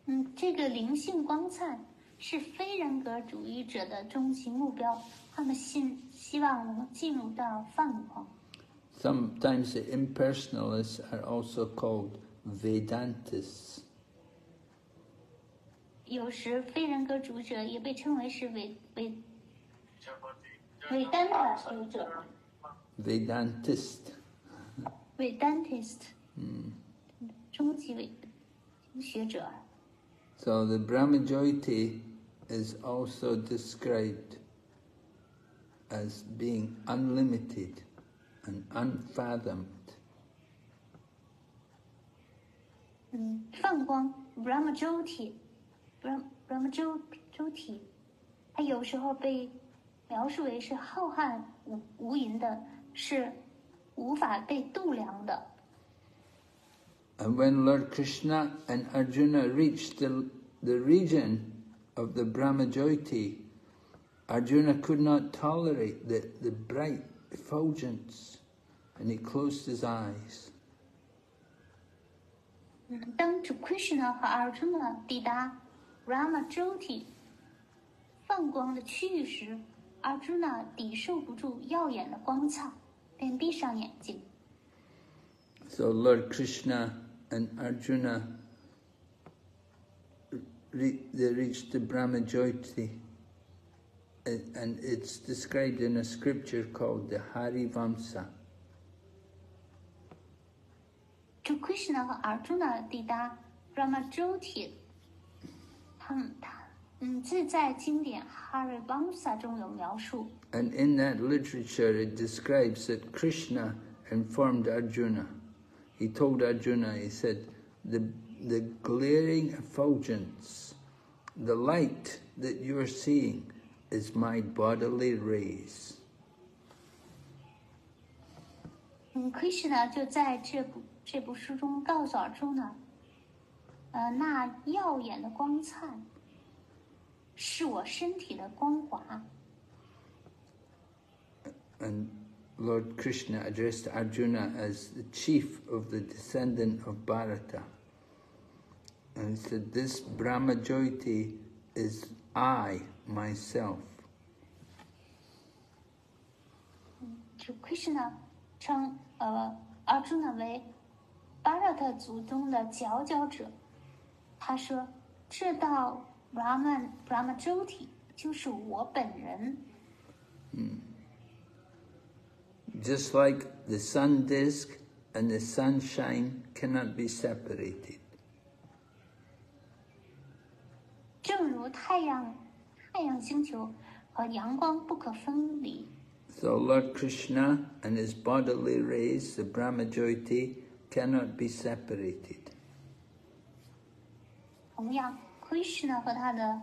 嗯，这个灵性光灿是非人格主义者的终极目标，他们信希望能进入到泛光。 Sometimes the impersonalists are also called Vedantists. 有时非人格主义者也被称为是伪伪 Vedanta 学者。Vedantist。Vedantist。嗯。终极伟学者。So the Brahmajyoti is also described as being unlimited and unfathomed. Hmm. 嗯，放光 Brahmajyoti，Brahm Brahmajyoti，它有时候被描述为是浩瀚无无垠的，是无法被度量的。And when Lord Krishna and Arjuna reached the, the region of the Brahmajyoti, Arjuna could not tolerate the, the bright effulgence and he closed his eyes. 当主 Krishna 和 Arjuna 抵达 Brahmajyoti 放光的区域时，，Arjuna 抵受不住耀眼的光彩，便闭上眼睛。 So Lord Krishna and Arjuna, re- they reached the Brahma Jyoti, and and it's described in a scripture called the Harivamsa. 主 Krishna 和 Arjuna 抵达 Brahma Jyoti，他们他 嗯，这在经典 Harivamsa 中有描述。 And in that literature, it describes that Krishna informed Arjuna. He told Arjuna, he said, the, the glaring effulgence, the light that you are seeing is my bodily rays. 嗯，Krishna 就在这部这部书中告诉 Arjuna，呃，那耀眼的光灿 是我身体的光华。 And Lord Krishna addressed Arjuna as the chief of the descendant of Bharata. And he said, this Brahma Jyoti is I, myself. 就 Krishna 称呃 Arjuna 为 Bharata 祖宗的佼佼者。他说：“这道 Brahman Brahma Jyoti 就是我本人。” Just like the sun disk and the sunshine cannot be separated. 正如太阳太阳星球和阳光不可分离。 So Lord Krishna and his bodily rays, the Brahma Jyoti, cannot be separated. 同样 ，Krishna 和他的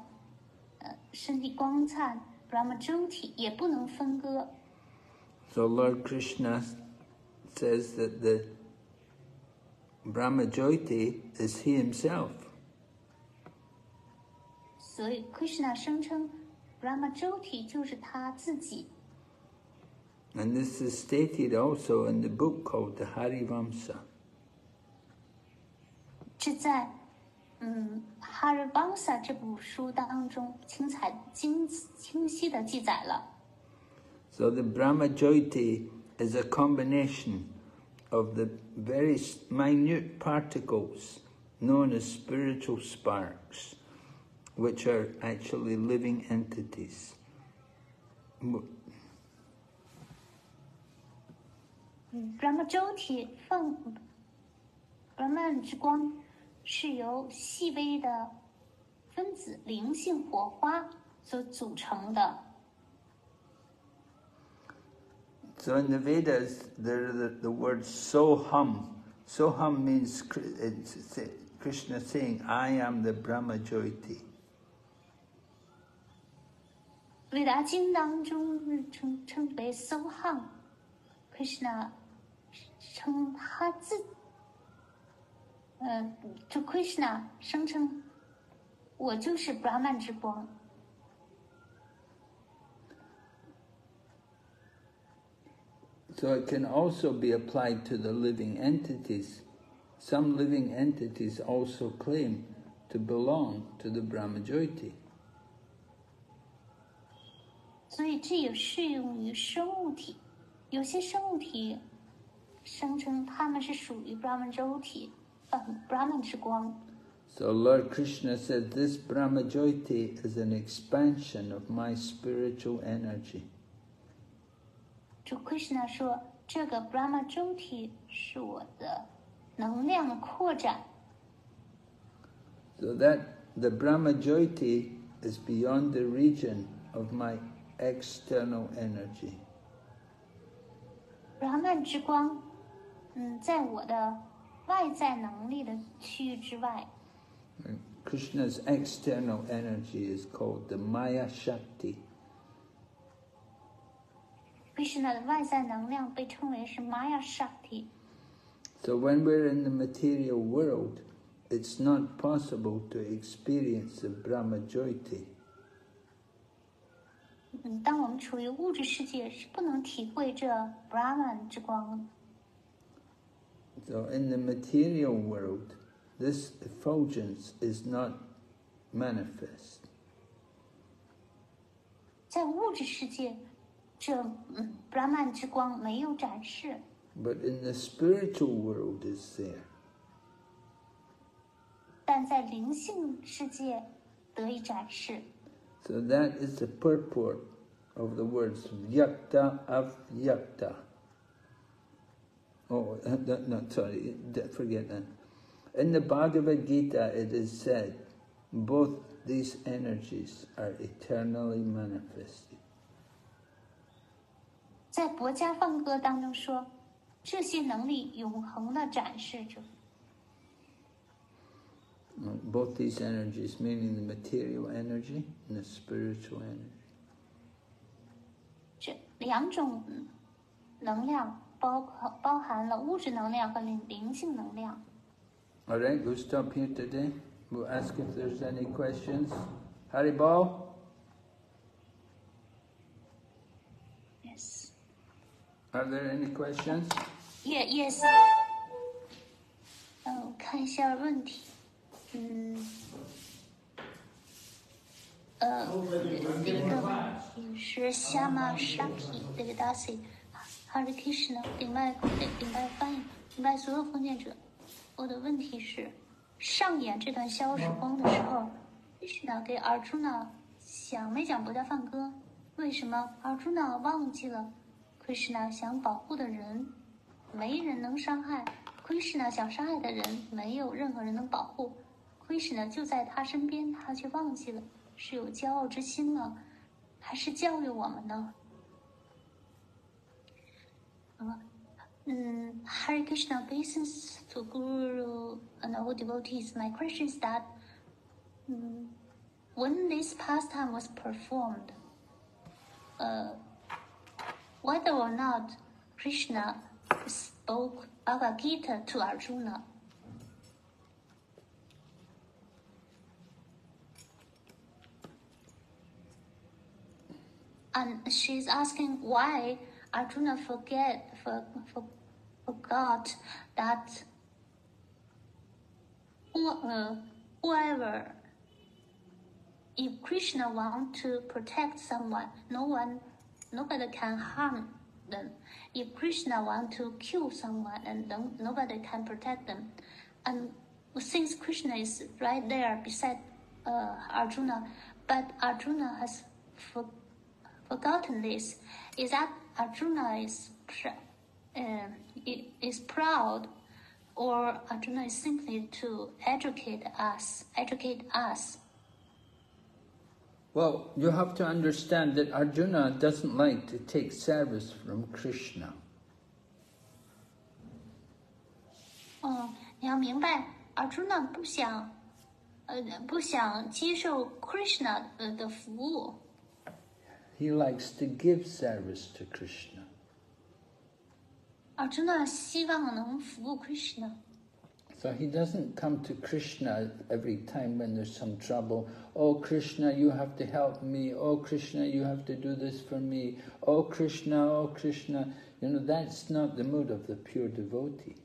呃身体光灿 Brahma Jyoti 也不能分割。 So Lord Krishna says that the Brahma Jyoti is he himself. 所以 Krishna 声称 Brahma Jyoti 就是他自己。 And this is stated also in the book called the Harivamsa. 这在 嗯《哈日邦萨》这部书当中清彩清清晰的记载了。 So the Brahma Jyoti is a combination of the very s- minute particles known as spiritual sparks, which are actually living entities. M- Brahma Jyoti 放 Brahman 之光 是由细微的分子灵性火花所组成的。So in the Vedas, there the, the word Soham. Soham means it's Krishna saying, I am the Brahma Jyoti. 维达经当中称称为 Soham，Krishna 称他自，呃，就 Krishna 声称我就是 Brahman 之光。 So it can also be applied to the living entities. Some living entities also claim to belong to the Brahma Jyoti. 所以这也适用于生物体。有些生物体声称他们是属于 Brahman 周体，呃，Brahman 之光。 So Lord Krishna said, this Brahma Jyoti is an expansion of my spiritual energy. 主 Krishna 说，这个 Brahma 周体是我的能量的扩展。 So that the Brahma Jyoti is beyond the region of my external energy. Brahman 之光，嗯，在我的 外在能力的区域之外。 And Krishna's external energy is called the Maya Shakti. Krishna 的外在能量被称为是 Maya Shakti。 So when we're in the material world, it's not possible to experience the Brahma Jyoti. 嗯，当我们处于物质世界，是不能体会这 Brahman 之光。 so in the material world, this effulgence is not manifest. but in the spiritual world, is there. 但在灵性世界得以展示。So that is the purport of the words vyakta avyakta. Oh, uh, no, no, sorry, d- forget that. In the Bhagavad Gita, it is said, both these energies are eternally manifested. 在《博家放歌》当中说，这些能力永恒的展示着。 Uh, Both these energies, meaning the material energy and the spiritual energy. 这两种嗯能量 包括包含了物质能量和灵灵性能量。All right, we'll stop here today. We'll ask if there's any questions. Haribal. Yes. Are there any questions? Yeah, yes。嗯，我看一下问题。嗯，呃，第一个问题是 Shama Shaki Devdasi Hare Krishna 顶拜顶拜翻译顶拜所有封建者。我的问题是，上演这段消失光的时候，Krishna 给 Arjuna 讲没讲不加放歌？为什么 Arjuna 忘记了 Krishna 想保护的人？没人能伤害，Krishna 想伤害的人，没有任何人能保护。Krishna 就在他身边，他却忘记了，是有骄傲之心呢，还是教育我们呢？啊，嗯，Hare Krishna obeisance to Guru and all devotees. My question is that, um, when this pastime was performed, uh, whether or not Krishna spoke Bhagavad Gita to Arjuna. And she's asking why Arjuna forget for, for, forgot that uh, whoever if Krishna want to protect someone, no one, nobody can harm them. If Krishna want to kill someone, and then nobody can protect them. And since Krishna is right there beside uh, Arjuna, but Arjuna has for, forgotten this, is that Arjuna is is proud, or Arjuna is simply to educate us, educate us. Well, you have to understand that Arjuna doesn't like to take service from Krishna. 嗯，你要明白，Arjuna 不想，呃，不想接受 Krishna 呃的服务。 He likes to give service to Krishna. Arjuna 希望能服务 Krishna。 So he doesn't come to Krishna every time when there's some trouble. Oh, Krishna, you have to help me. Oh, Krishna, you have to do this for me. Oh, Krishna, oh, Krishna. You know, that's not the mood of the pure devotee.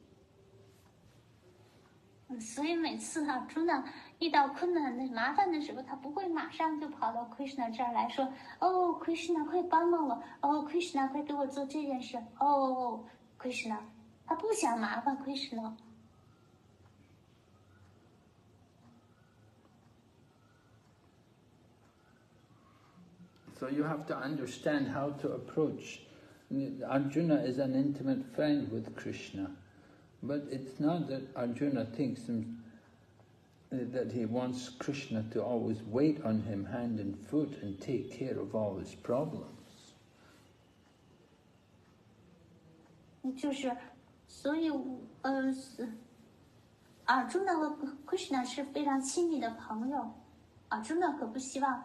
嗯所以每次哈、Arjuna 遇到困难的麻烦的时候，他不会马上就跑到 Krishna 这儿来说：“哦，Krishna 快帮帮我！哦，Krishna 快给我做这件事！哦 ，Krishna，他不想麻烦 Krishna。 So you have to understand how to approach. Arjuna is an intimate friend with Krishna, but it's not that Arjuna thinks him, that he wants Krishna to always wait on him hand and foot and take care of all his problems. 就是，所以，呃，是，Arjuna 和 Krishna 是非常亲密的朋友。Arjuna 可不希望，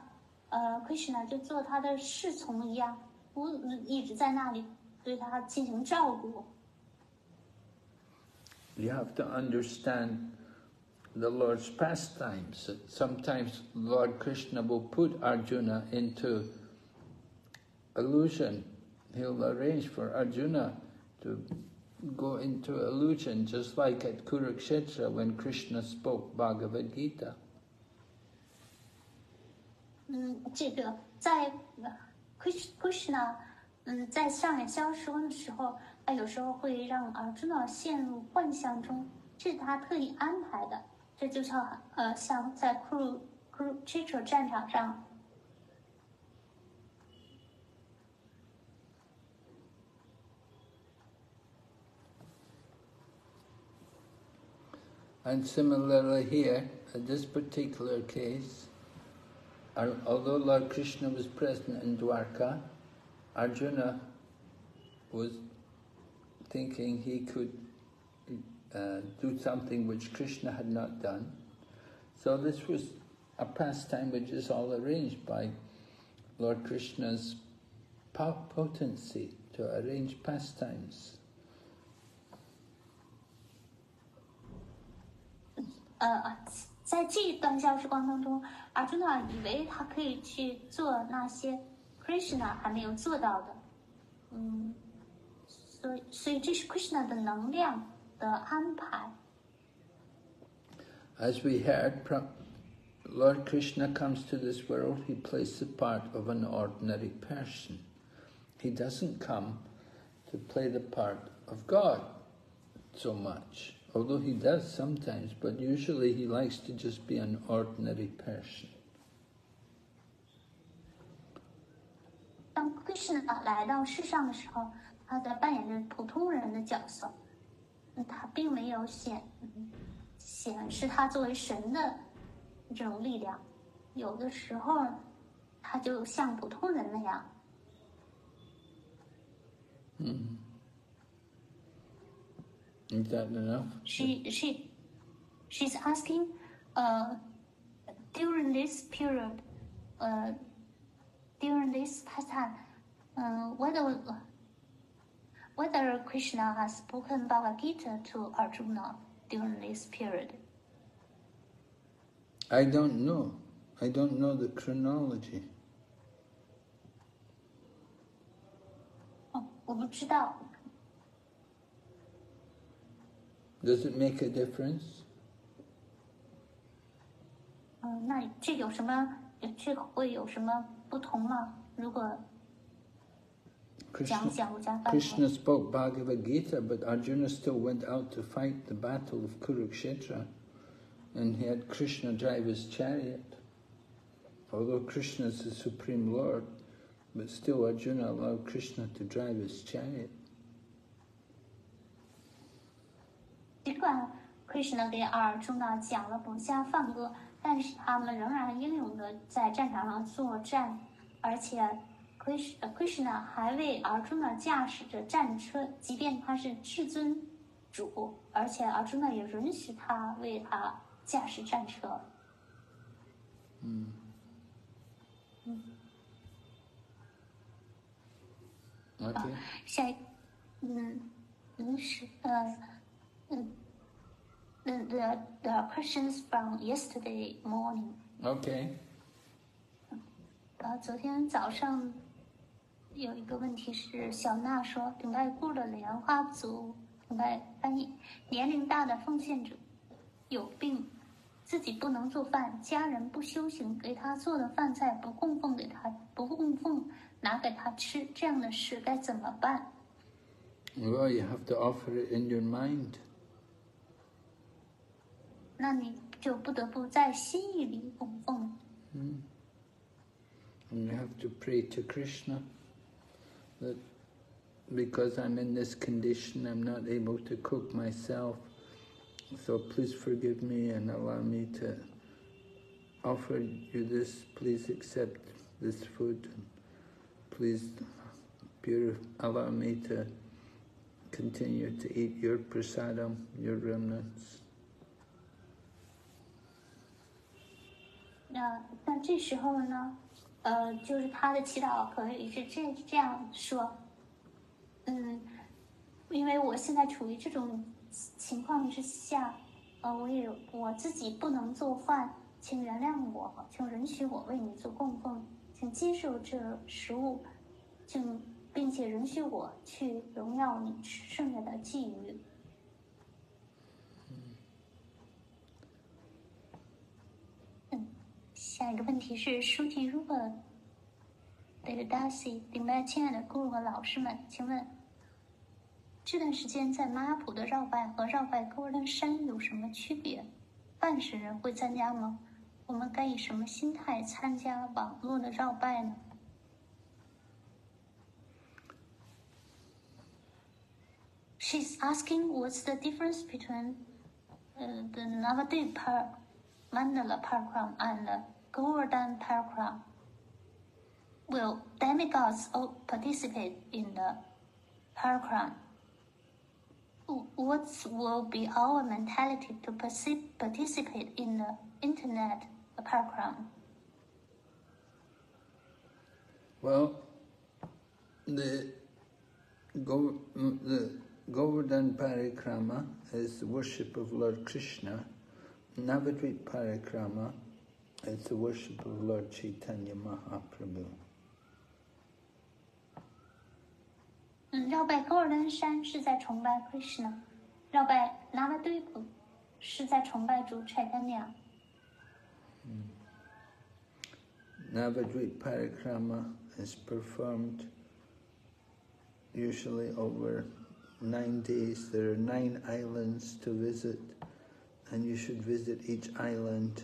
呃，Krishna 就做他的侍从一样，不一直在那里对他进行照顾。 You have to understand the Lord's pastimes. That sometimes Lord Krishna will put Arjuna into illusion. He'll arrange for Arjuna to go into illusion, just like at Kurukshetra when Krishna spoke Bhagavad Gita. 嗯，这个在 Krish Krishna，嗯，在上演消失的时候，他有时候会让 Arjuna 陷入幻象中，这是他特意安排的。这就像呃，像在 Kuru Kurukshetra 战场上，And similarly here, in this particular case, al- although Lord Krishna was present in Dwarka, Arjuna was thinking he could uh, do something which Krishna had not done. So this was a pastime which is all arranged by Lord Krishna's po- potency to arrange pastimes. 呃，在这一段消时光当中，Arjuna 以为他可以去做那些 Krishna 还没有做到的，嗯， 所以所以这是 Krishna 的能量的安排。 As we heard, Pra- Lord Krishna comes to this world, he plays the part of an ordinary person. He doesn't come to play the part of God so much, Although he does sometimes, but usually he likes to just be an ordinary person. 当 Krishna 来到世上的时候，他在扮演着普通人的角色，那他并没有显嗯显示他作为神的这种力量。有的时候，他就像普通人那样。Is that enough? She she she's asking uh, during this period uh, during this pastime uh, whether whether Krishna has spoken Bhagavad Gita to Arjuna during this period. I don't know. I don't know the chronology. Oh, 我不知道 Does it make a difference? 嗯、那这有什么？这会有什么不同吗？如果讲 Krishna, 讲家范 Krishna spoke Bhagavad Gita, but Arjuna still went out to fight the battle of Kurukshetra, and he had Krishna drive his chariot. Although Krishna is the supreme lord, but still Arjuna allowed Krishna to drive his chariot. 尽管 Krishna 给尔朱那讲了不下放歌，但是他们仍然英勇的在战场上作战，而且 Krish Krishna 还为阿尔朱那驾驶着战车，即便他是至尊主，而且阿尔朱那也允许他为他驾驶战车。Okay. 下一，嗯，嗯是呃，嗯 ，the the the questions from yesterday morning。 Okay. 呃，昨天早上有一个问题是，小娜说，顶拜部的莲花族，顶拜翻译，年龄大的奉献者有病，自己不能做饭，家人不修行，给他做的饭菜不供奉给他，不供奉拿给他吃，这样的事该怎么办？ Well, you have to offer it in your mind. 那你就不得不在心意里供奉。 And you have to pray to Krishna that because I'm in this condition, I'm not able to cook myself. So please forgive me and allow me to offer you this. Please accept this food. And please pure, allow me to continue to eat your prasadam, your remnants. 那那这时候呢，呃，就是他的祈祷可以是这这样说，嗯，因为我现在处于这种情况之下，呃，我也我自己不能做饭，请原谅我，请允许我为你做供奉，请接受这食物，请并且允许我去荣耀你吃剩下的寄予。嗯，下一个问题是舒提如果 d a d a s i 顶拜亲爱的 guru 和老师们，请问这段时间在马普的绕拜和绕拜勾栏山有什么区别？半神人会参加吗？我们该以什么心态参加网络的绕拜呢？She's asking what's the difference between uh, the Navadipar Mandala Parakram and the Govardhan Parikram. Will demigods all participate in the Parikram? What will be our mentality to participate in the internet Parikram? Well, the Go, the Govardhan Parikrama is the worship of Lord Krishna. Navadvip Parikrama is the worship of Lord Chaitanya Mahaprabhu. 嗯，绕拜高尔丹山是在崇拜 Krishna，绕拜 Navadvipa 是在崇拜主 Chaitanya。 Navadvip Parikrama is performed usually over nine days. There are nine islands to visit, and you should visit each island,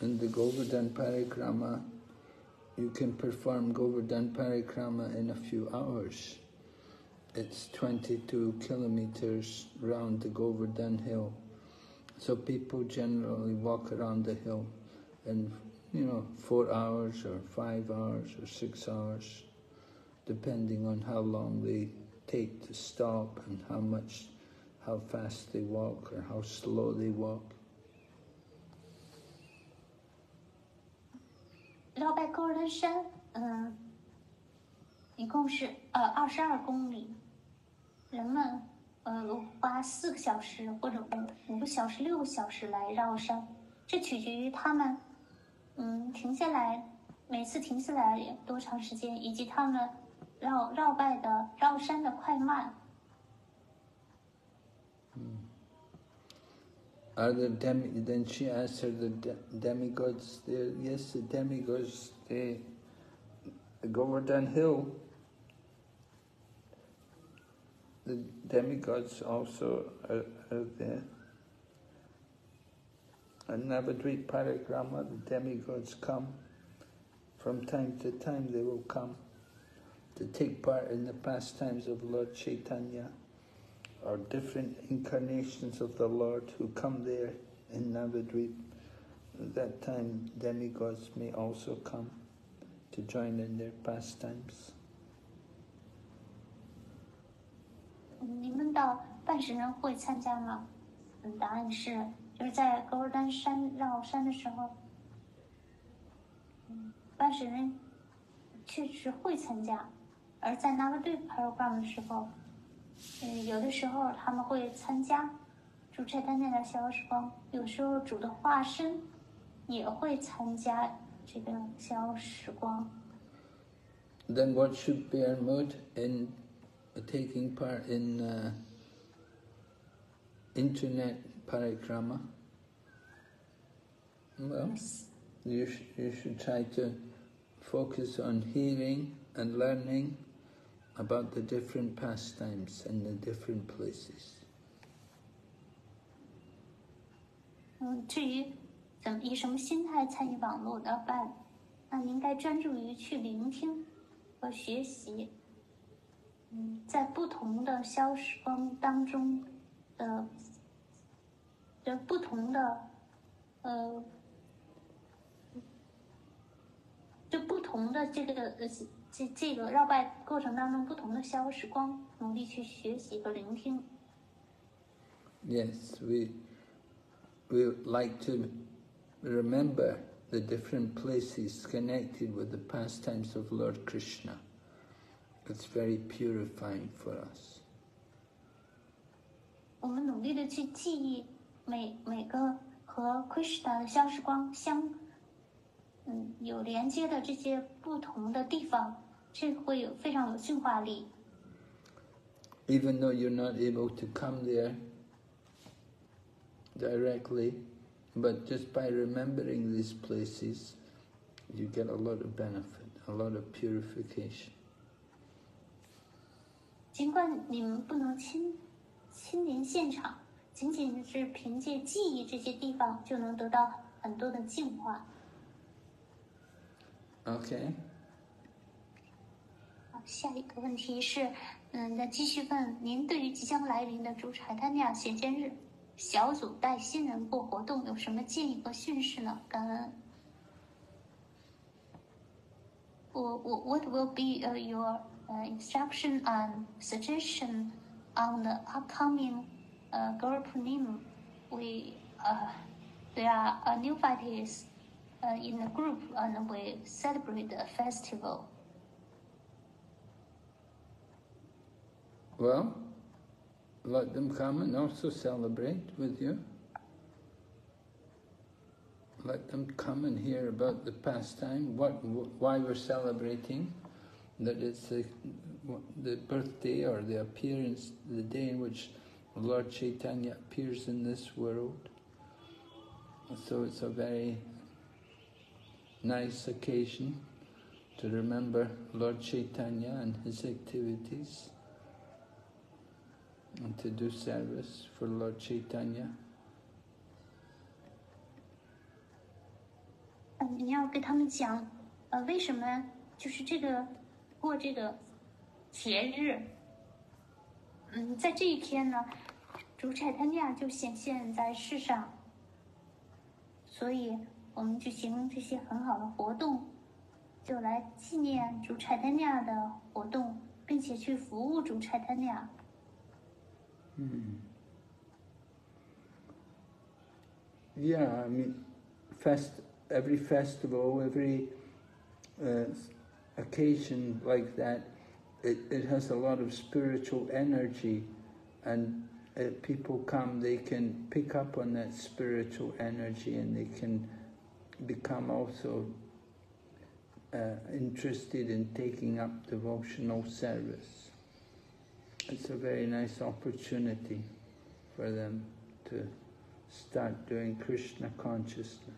In the Govardhan Parikrama, you can perform Govardhan Parikrama in a few hours. It's 22 kilometers round the Govardhan hill. So people generally walk around the hill in, you know, four hours or five hours or six hours, depending on how long they take to stop and how much, how fast they walk or how slow they walk. 绕拜高尔丹山，嗯，一共是呃二十二公里，人们呃花四个小时或者五五个小时、六个小时来绕山，这取决于他们嗯停下来，每次停下来多长时间，以及他们绕绕拜的绕山的快慢。Are there demi? Then she her the de- demigods there. Yes, the demigods. They the Govardhan Hill. The demigods also are, are there. And Navadvip Parikrama, the demigods come. From time to time they will come to take part in the pastimes of Lord Chaitanya or different incarnations of the Lord who come there in Navadvip. At that time, demigods may also come to join in their pastimes. 嗯你们到半神人会参加吗？嗯，答案是就是在格尔丹山绕山的时候，嗯，半神人确实会参加，而在 Navadvip Program 的时候， 嗯，有的时候他们会参加主差丹那的逍遥时光，有时候主的化身也会参加这个逍遥时光。 Then what should be our mood in taking part in uh, internet parikrama? Well, you, sh- you should try to focus on hearing and learning about the different pastimes and the different places. 嗯，至于怎以什么心态参与网络的办，那您应该专注于去聆听和学习。嗯，在不同的消时光当中的的不同的呃，就不同的这个呃这这个绕拜过程当中不同的消时光，努力去学习和聆听。Yes, we we like to remember the different places connected with the pastimes of Lord Krishna. It's very purifying for us. 我们努力的去记忆每每个和 Krishna 的消时光相，嗯，有连接的这些不同的地方，这会有非常有净化力。 Even though you're not able to come there directly, but just by remembering these places, you get a lot of benefit, a lot of purification. 尽管你们不能亲亲临现场，仅仅是凭借记忆这些地方就能得到很多的净化。 Okay? 下一个问题是，嗯，那继续问您对于即将来临的主柴丹尼亚显现日小组带新人过活动有什么建议和训示呢？感恩。我我 What will be uh, your uh, instruction and suggestion on the upcoming uh, group name? We uh, there are uh, new parties uh, in the group and we celebrate the festival. Well, let them come and also celebrate with you. Let them come and hear about the pastime, what, why we're celebrating, that it's the, the birthday or the appearance, the day in which Lord Chaitanya appears in this world. So it's a very nice occasion to remember Lord Chaitanya and his activities and to do service for Lord Chaitanya. 嗯，你要给他们讲，呃，为什么就是这个过这个节日？嗯，在这一天呢，主柴他尼亚就显现在世上，所以我们举行这些很好的活动，就来纪念主柴他尼亚的活动，并且去服务主柴他尼亚。Hmm. Yeah, I mean, fest every festival, every uh, occasion like that, it, it has a lot of spiritual energy, and if people come, they can pick up on that spiritual energy, and they can become also uh, interested in taking up devotional service it's a very nice opportunity for them to start doing Krishna consciousness.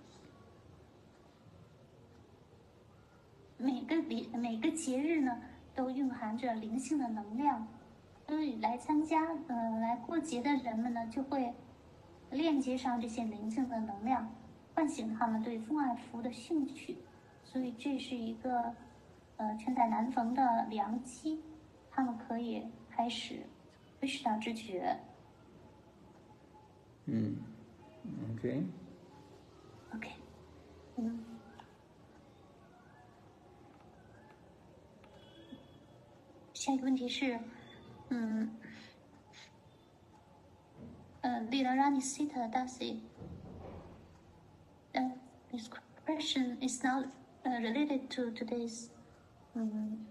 每个礼每个节日呢，都蕴含着灵性的能量，所以来参加呃来过节的人们呢，就会链接上这些灵性的能量，唤醒他们对风爱服务的兴趣。所以这是一个呃千载难逢的良机，他们可以开始意识到知觉。嗯，OK。OK，嗯。下一个问题是，嗯，呃，Lilarani Sita does it. Uh, this question is not uh, related to today's um,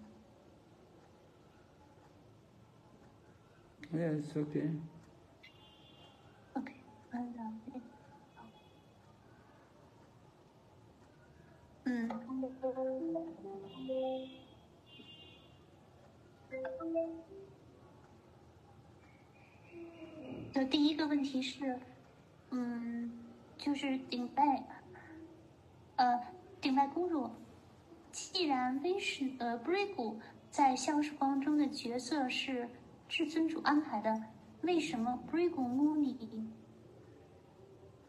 Yeah, it's okay. Okay, I love it. 嗯。的第一个问题是，嗯，就是顶拜，呃，顶拜公主。既然威士呃布瑞古在《消失光》中的角色是。至尊主安排的，为什么 Brigu Muni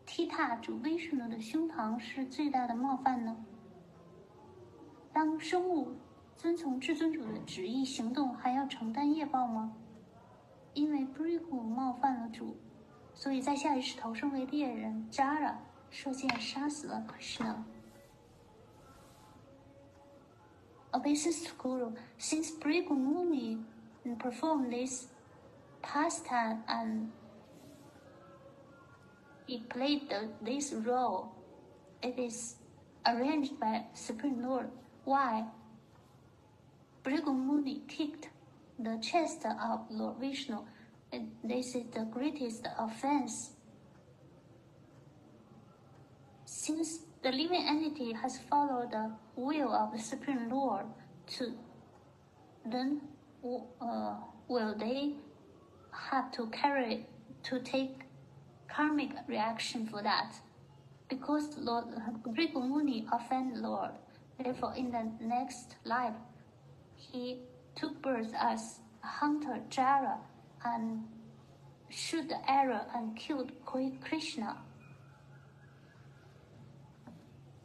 踢踏主 Vishnu 的胸膛是最大的冒犯呢？当生物遵从至尊主的旨意行动，还要承担业报吗？因为 Brigu 冒犯了主，所以在下一世投生为猎人 Jara 射箭杀死了 Krishna。Obeisance to Guru, since Brigumuni perform this pastime and he played the, this role. It is arranged by Supreme Lord. Why? Bhrigu Muni kicked the chest of Lord Vishnu. And this is the greatest offense. Since the living entity has followed the will of the Supreme Lord to then uh, will they have to carry to take karmic reaction for that? Because Lord Bhrigu Muni offended Lord, therefore in the next life he took birth as hunter Jara and shoot the arrow and killed Krishna.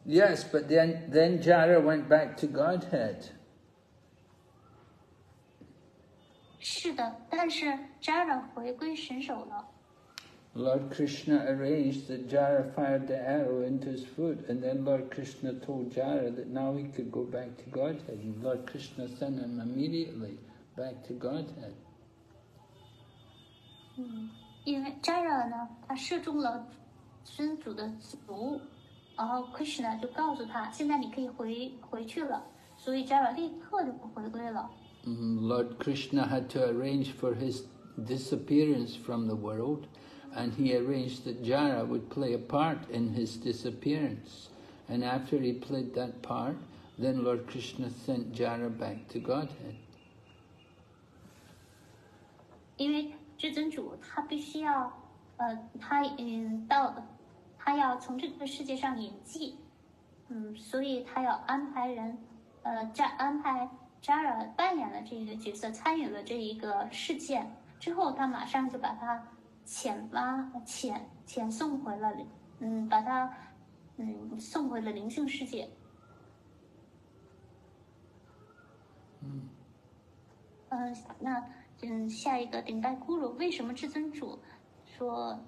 Yes, but then, then Jara went back to Godhead. 是的，但是 Jara 回归神手了。 Lord Krishna arranged that Jara fired the arrow into his foot, and then Lord Krishna told Jara that now he could go back to Godhead, and Lord Krishna sent him immediately back to Godhead. 嗯，因为 Jara 呢，他射中了真主的足，然后 Krishna 就告诉他，现在你可以回回去了，所以 Jara 立刻就不回归了。 Mm, Lord Krishna had to arrange for his disappearance from the world, and he arranged that Jara would play a part in his disappearance. And after he played that part, then Lord Krishna sent Jara back to Godhead. 因为至尊主他必须要，呃，他嗯到，他要从这个世界上演技，嗯，所以他要安排人，呃，扎安排 Jara 扮演了这一个角色，参与了这一个事件之后，他马上就把他遣挖遣遣送回了，嗯，把他嗯送回了灵性世界。嗯，那嗯，下一个顶戴咕噜，为什么至尊主说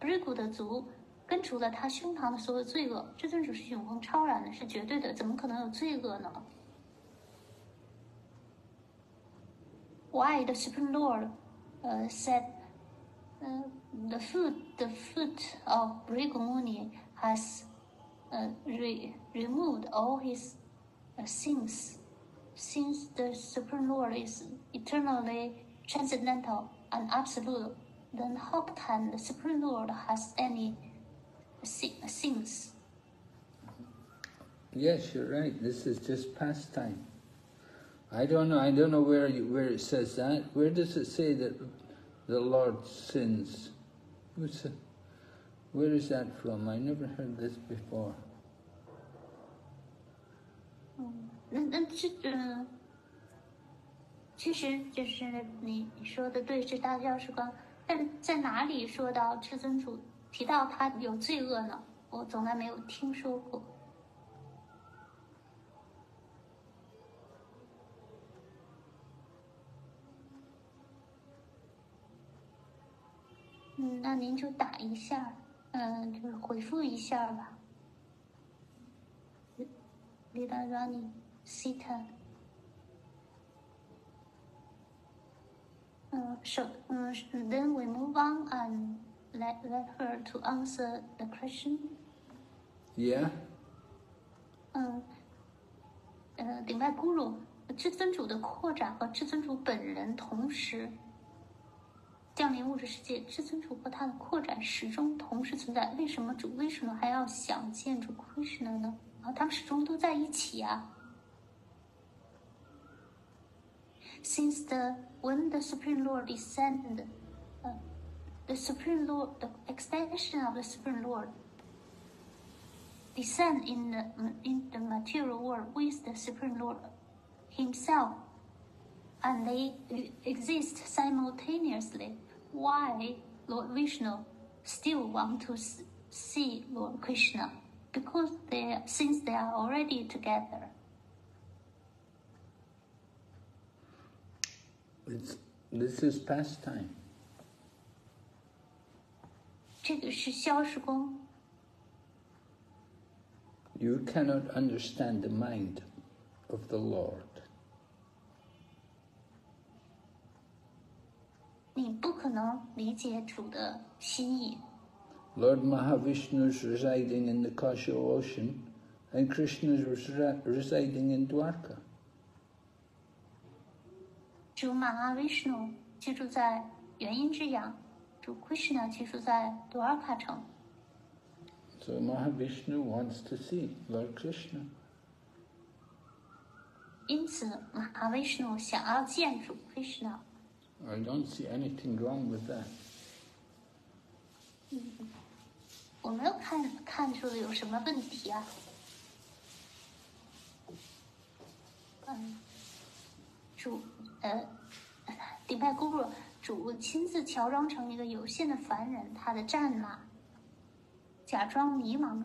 Brigu 的族根除了他胸膛的所有罪恶？至尊主是永恒超然的，是绝对的，怎么可能有罪恶呢？Why the Supreme Lord, uh, said, uh, the foot the foot of Bhrigu Muni has uh, re removed all his uh, sins since the Supreme Lord is eternally transcendental and absolute, then how can the Supreme Lord has any si- sins? Yes, you're right. This is just pastime. I don't know. I don't know where you, where it says that. Where does it say that the Lord sins? What's, where is that from? I never heard this before. Oh, 那那这嗯，其实就是你你说的对，是大教士观。但是在哪里说到至尊主提到他有罪恶呢？我从来没有听说过。嗯，那您就打一下，嗯，就是回复一下吧。lita Rani Sita。嗯，so 嗯，then we move on and let let her to answer the question。Yeah. 嗯，呃，顶外咕噜，至尊主的扩展和至尊主本人同时降临物质世界，至尊主和他的扩展始终同时存在。为什么主为什么还要想见主 Krishna 呢？啊，他们始终都在一起啊。Since the when the Supreme Lord descended, uh, the Supreme Lord, the extension of the Supreme Lord descend in the in the material world with the Supreme Lord Himself, and they exist simultaneously. Why Lord Vishnu still want to s- see Lord Krishna? Because they since they are already together. It's, this is pastime. 这个是消时光， You cannot understand the mind of the Lord. 你不可能理解主的心意。 Lord Mahavishnu is residing in the Kasha ocean, and Krishna is resi- residing in Dwarka. 主马哈 Vishnu 居住在元阴之阳，主 Krishna 居住在多尔卡城。 So Mahavishnu wants to see Lord Krishna. 因此，马哈 Vishnu 想要见主 Krishna。 I don't see anything wrong with that. 我没有看看出的有什么问题啊。嗯，主呃，迪拜姑姑主亲自乔装成一个有限的凡人，他的战马，假装迷茫、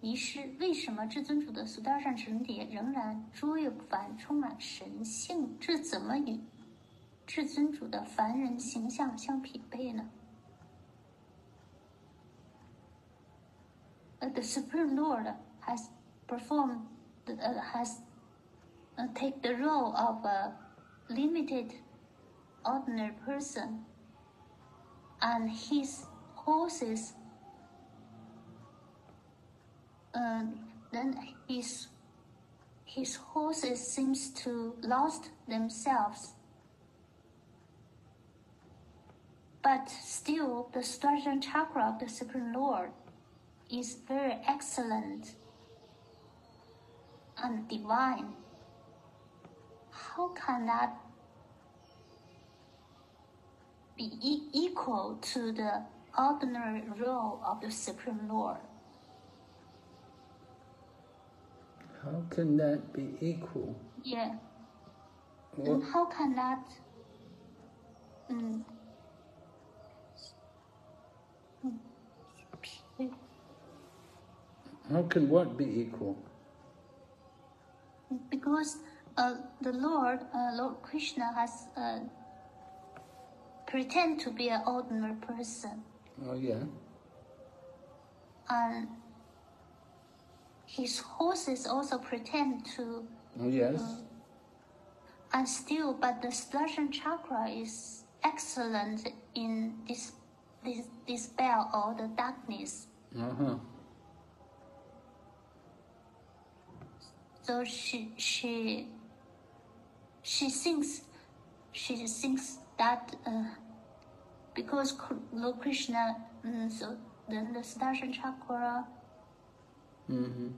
迷失。为什么至尊主的苏达善神蝶仍然卓越不凡，充满神性？这怎么与至尊主的凡人形象相匹配呢？The Supreme Lord has performed uh, has uh, take the role of a limited ordinary person, and his horses. Uh, then his his horses seems to lost themselves But still, the Sudarshan chakra of the Supreme Lord is very excellent and divine. How can that be e- equal to the ordinary role of the Supreme Lord? How can that be equal? Yeah. What, And how can that mm, how can what be equal? because uh, the Lord, uh, Lord Krishna, has uh, pretend to be an ordinary person, Oh yeah. and his horses also pretend to, Oh yes. and still, but the Sudarshan chakra is excellent in this, this dispel all the darkness. Uh huh. So she she she thinks she thinks that uh, because Lord Krishna, mm, so then the Sudarshan chakra, Mm-hmm.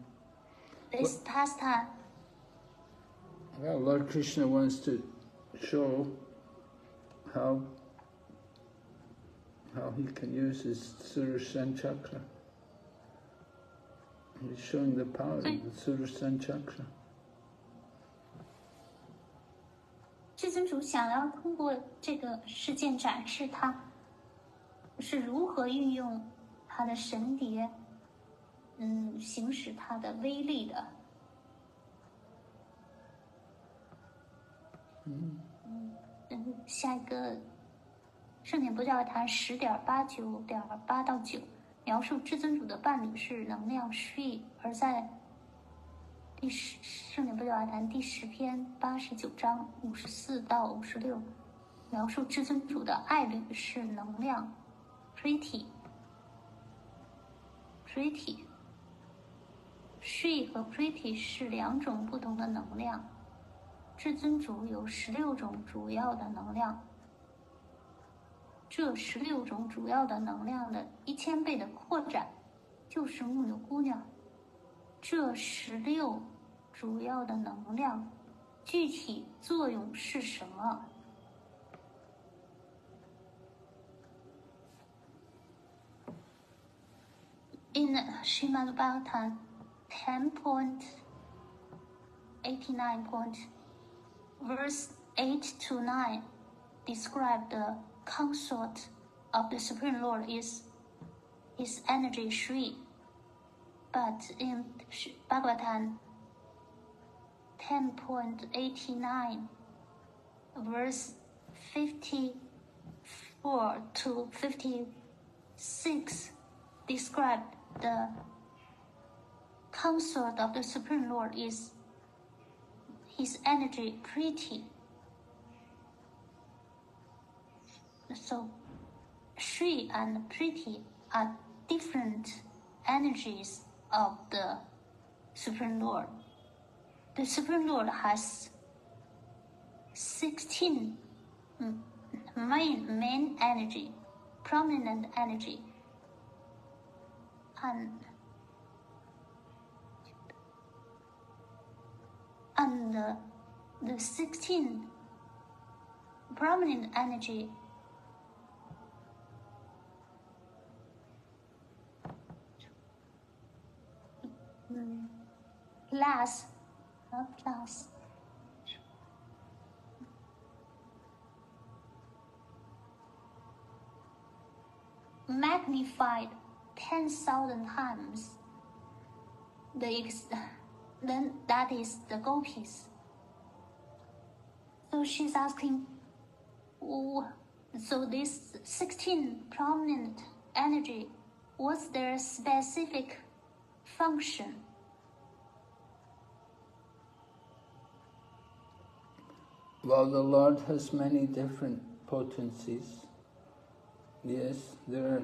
this pastime, Well, Lord Krishna wants to show how how he can use his Sudarshan chakra. He's showing the power of the Sudarshan chakra. 至尊主想要通过这个事件展示他是如何运用他的神蝶，嗯，行使他的威力的。嗯，嗯，下一个圣典不教坛十点八九点八到九，描述至尊主的伴侣是能量 she，而在第十圣典不教坛第十篇八十九章五十四到五十六，描述至尊主的爱侣是能量 Pretty。Pretty。She 和 Pretty 是两种不同的能量。至尊主有十六种主要的能量，这十六种主要的能量的一千倍的扩展，就是木牛姑娘。这十六主要的能量，具体作用是什么？In Srimad Bhagavatam 10.89 point, verse eight to nine describe the consort of the Supreme Lord is his energy Shri. But in Bhagavatam 10.89, verse 54 to 56 describe the consort of the Supreme Lord is his energy pretty. So, Shri and pretty are different energies of the Supreme Lord. The Supreme Lord has 16 mm, main, main energy, prominent energy, and and the, the 16 prominent energy last not last magnified 10,000 times the ex- then that is the gopis. So she's asking, "Oh, so this 16 prominent energy, was their specific 放 While the Lord has many different potencies, yes, there are,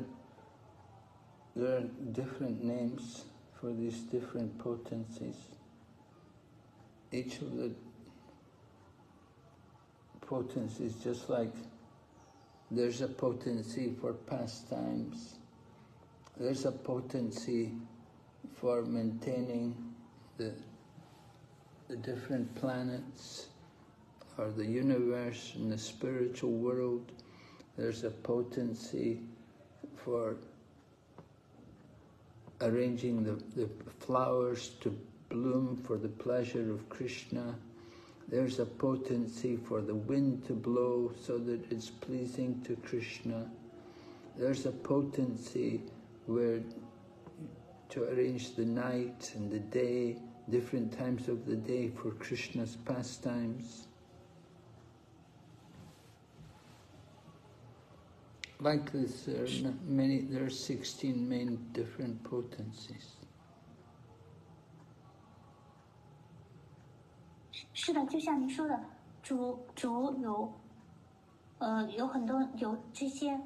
there are different names for these different potencies. Each of the potencies, just like there's a potency for pastimes, there's a potency for maintaining the, the different planets, or the universe and the spiritual world. There's a potency for arranging the, the flowers to bloom for the pleasure of Krishna. There's a potency for the wind to blow so that it's pleasing to Krishna. There's a potency where to arrange the night and the day, different times of the day for Krishna's pastimes. Like this, there are n- many. There are sixteen main different potencies. 是的，就像您说的，主主有，呃，有很多有这些，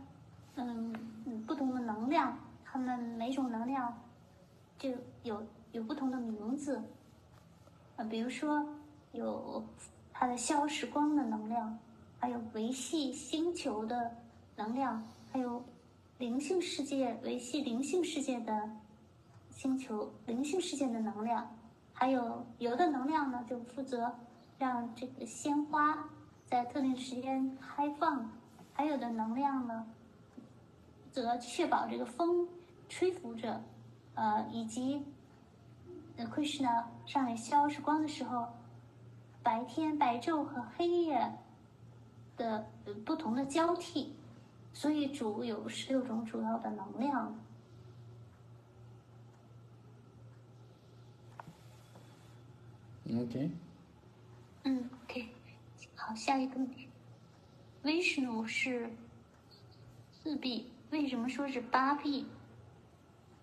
嗯嗯不同的能量，他们每种能量就有有不同的名字，呃，比如说有它的消时光的能量，还有维系星球的能量，还有灵性世界维系灵性世界的星球灵性世界的能量，还有有的能量呢就负责让这个鲜花在特定时间开放，还有的能量呢则确保这个风吹拂着，呃，以及呃 Krishna 上来消失光的时候，白天白昼和黑夜的不同的交替，所以主有十六种主要的能量。Okay. 嗯，OK，好，下一个，Vishnu 是四臂，为什么说是八臂？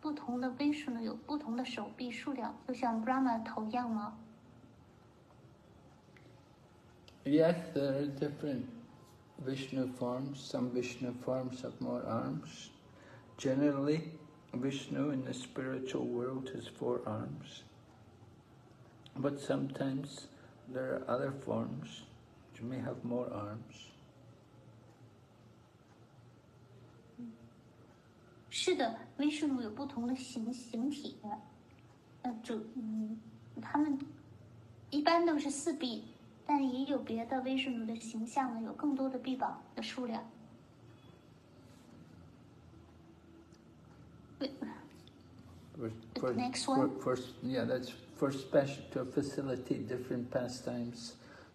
不同的 Vishnu 有不同的手臂数量，就像 Brahma 的头一样吗？Yes, there are different Vishnu forms. Some Vishnu forms have more arms. Generally, Vishnu in the spiritual world has four arms. But sometimes there are other forms which may have more arms. 是的，Vishnu 有不同的形形体的，呃，主嗯，他们一般都是四臂， 但也有别的 Vishnu 的形象呢，有更多的臂膀的数量。For, The next one. for, yeah, that's for special to facilitate different pastimes.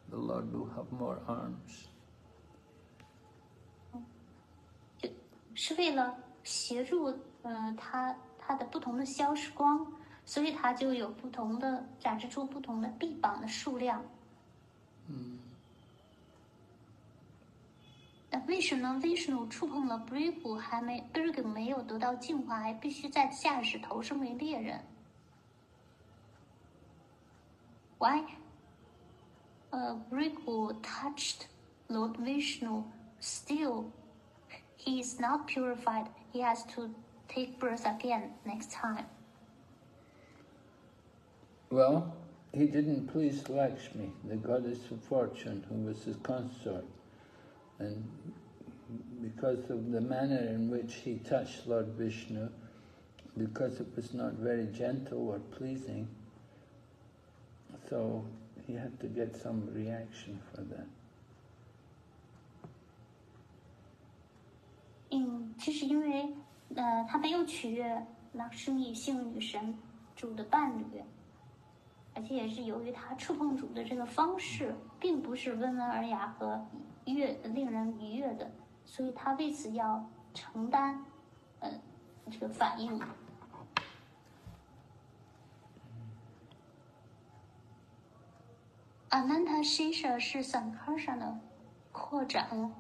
The Lord will have more arms. 是为了协助呃他他的不同的消失光，所以他就有不同的展示出不同的臂膀的数量。为什么 Vishnu 触碰了 Bhrigu 还没 Bhrigu 没有得到净化，还必须在下世投生为猎人？Why? Touched Lord Vishnu. Still, he is not purified. He has to take birth again next time. Well, he didn't please Lakshmi, the goddess of fortune, who was his consort. And because of the manner in which he touched Lord Vishnu, because it was not very gentle or pleasing, so he had to get some reaction for that. 嗯，这是因为呃，他没有取悦拉什米幸运女神主的伴侣， 而且也是由于他触碰主的这个方式，并不是温文尔雅和悦令人愉悦的，所以他为此要承担呃这个反应。Ananta Shisha 是 Sankarsha 的扩展。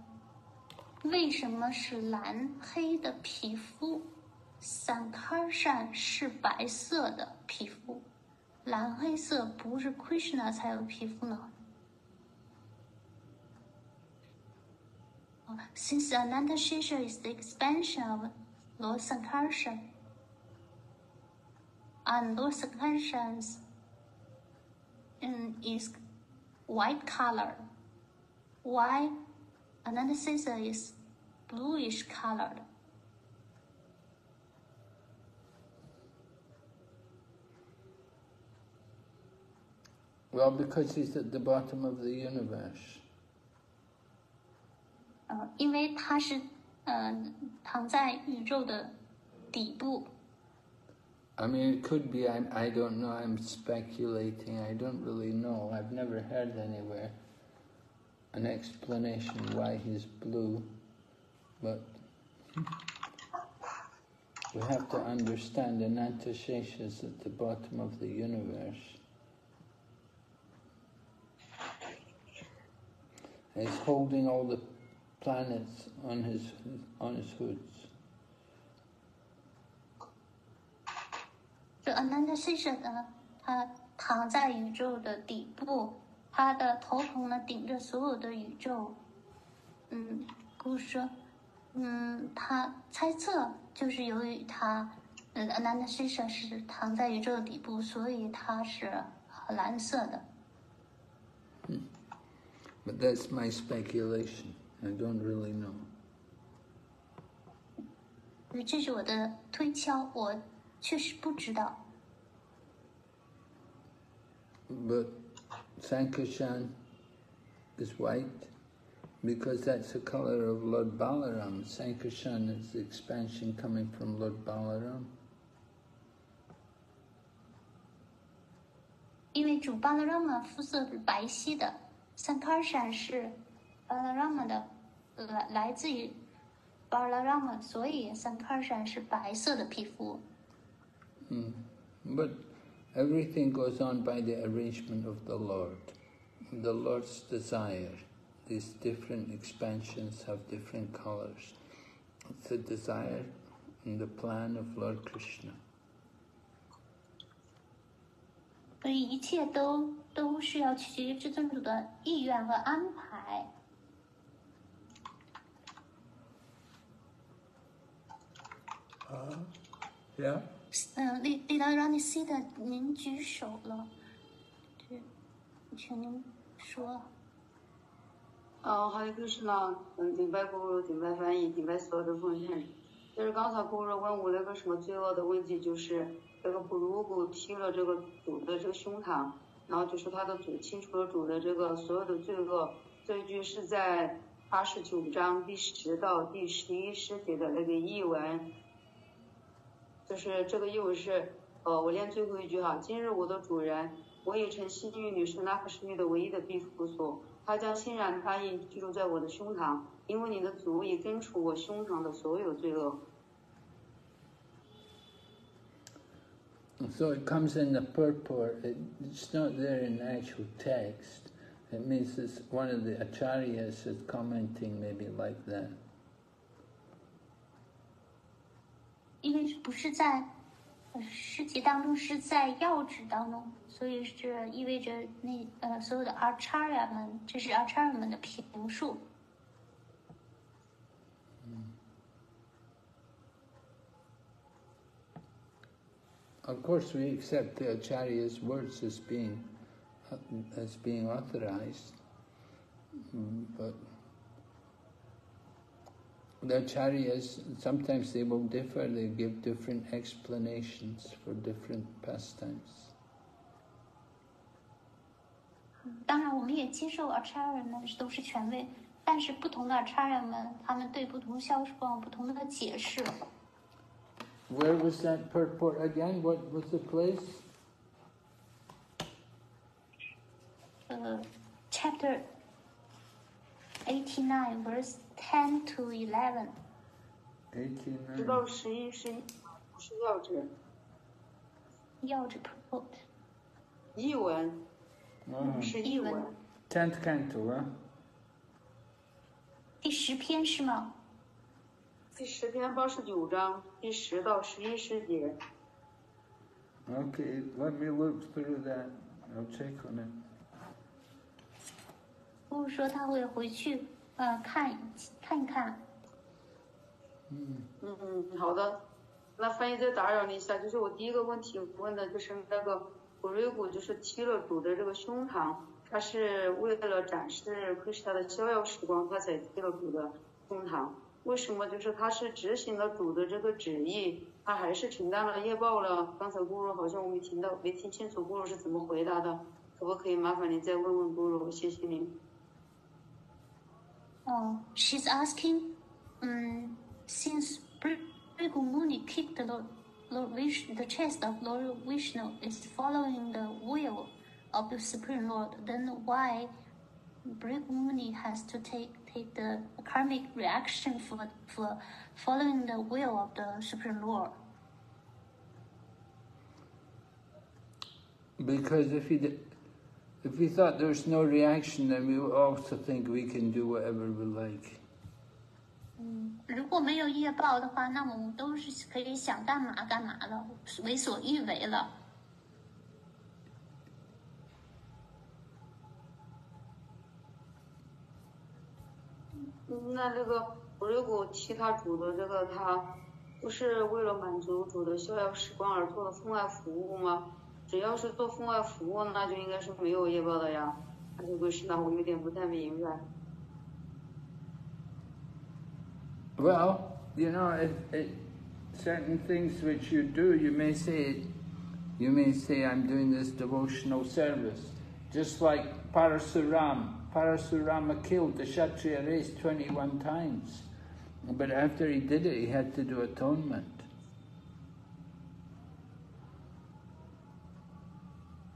为什么是蓝黑的皮肤？散开善是白色的皮肤，蓝黑色不是 Krishna 才有皮肤呢？哦 Since Ananta Shesha is the expansion of Lord Sankarshan, and Lord Sankarshan's um, is white color, why Ananta Shesha is bluish colored? Well, because he's at the bottom of the universe. 呃，因为它是嗯、躺在宇宙的底部。 I mean, it could be, I, I don't know, I'm speculating, I don't really know. I've never heard anywhere an explanation why he's blue, but we have to understand Anantashesha is at the bottom of the universe. He's holding all the planets on his on his hoods. 这 Ananda Shesha 呢，它躺在宇宙的底部，它的头棚呢顶着所有的宇宙。嗯，故事说，嗯，他猜测就是由于他，呃，Ananda Shesha 是躺在宇宙的底部，所以它是蓝色的。But that's my speculation. I don't really know. 这是我的推敲，我确实不知道。But Sankarshan is white because that's the color of Lord Balaram. Sankarshan is the expansion coming from Lord Balaram. 因为主巴拉拉玛肤色是白皙的。三卡闪是巴拉拉玛的来来自于巴拉拉玛，所以三卡闪是白色的皮肤。 But everything goes on by the arrangement of the Lord, the Lord's desire. These different expansions have different colors. It's the desire and the plan of Lord Krishna. 所以一切都 都是要取决于至尊主的意愿和安排。Yeah? 嗯，丽丽达让你 see 的，您举手了，对，请您说。哦，还有就是呢，嗯，顶拜咕噜，顶拜翻译，顶拜所有的奉献。就是刚才咕噜问我那个什么罪恶的问题，就是这个布鲁古踢了这个主的这个胸膛，然后就说他的主清除了主的这个所有的罪恶。这一句是在八十九章第十到第十一诗节的那个译文，就是这个译文是，呃，我念最后一句哈，今日我的主人，我已成西域女神那克什女的唯一的庇护所。他将欣然答应居住在我的胸膛，因为你的足已根除我胸膛的所有罪恶。So it comes in the purport, it, it's not there in the actual text. It means it's one of the acharyas is commenting maybe like that. 因为不是在呃诗集当中，是在要旨当中，所以这意味着那呃所有的 acharya 们，这是 acharya 们的评述。 Of course, we accept the acharya's words as being as being authorized, Mm, but the acharyas sometimes they will differ. They give different explanations for different pastimes. 当然，我们也接受 acharya 们都是权威，但是不同的 acharya 们，他们对不同消息有不同的解释。 Where was that purport again? What was the place? 呃，chapter eighty nine verse ten to eleven，直 Eighty-nine. 到十一是不是要旨，要旨 purport。译文 Oh. 是译文。 Tenth canto, huh? 第十篇是吗？ 第十篇八十九章第十到十一师节。Okay, let me look through that. I'll check on it. 不是说他会回去呃看一看一看。嗯嗯嗯，好的。那翻译再打扰你一下，就是我第一个问题问的就是那个古瑞古，就是踢了主的这个胸膛，他是为了展示克什他的逍遥时光，他才踢了主的胸膛。为什么就是他是执行了主的这个旨意，他还是承担了业报了？刚才咕噜好像我没听到，没听清楚咕噜是怎么回答的，可不可以麻烦您再问问咕噜？谢谢您。Oh, she's asking, um, kicked the Lord, Lord Vishnu, the chest of Lord Vishnu is following the will of the Supreme Lord, then why Bhrigumuni has to take the karmic reaction for for following the will of the Supreme Lord? Because if he did, if we thought there's no reaction, then we would also think we can do whatever we like. 嗯，如果没有业报的话，那我们都是可以想干嘛干嘛了，为所欲为了。 那这个我如果替他主的这个他，不是为了满足主的逍遥时光而做的分外服务吗？只要是做分外服务，那就应该是没有业报的呀。那这个是呢，我有点不太明白。Well, you know, it, it, certain things which you do, you may say, you may say, I'm doing this devotional service. Just like Parasuram. Parasurama killed the Kshatriya race 21 times. But after he did it, he had to do atonement.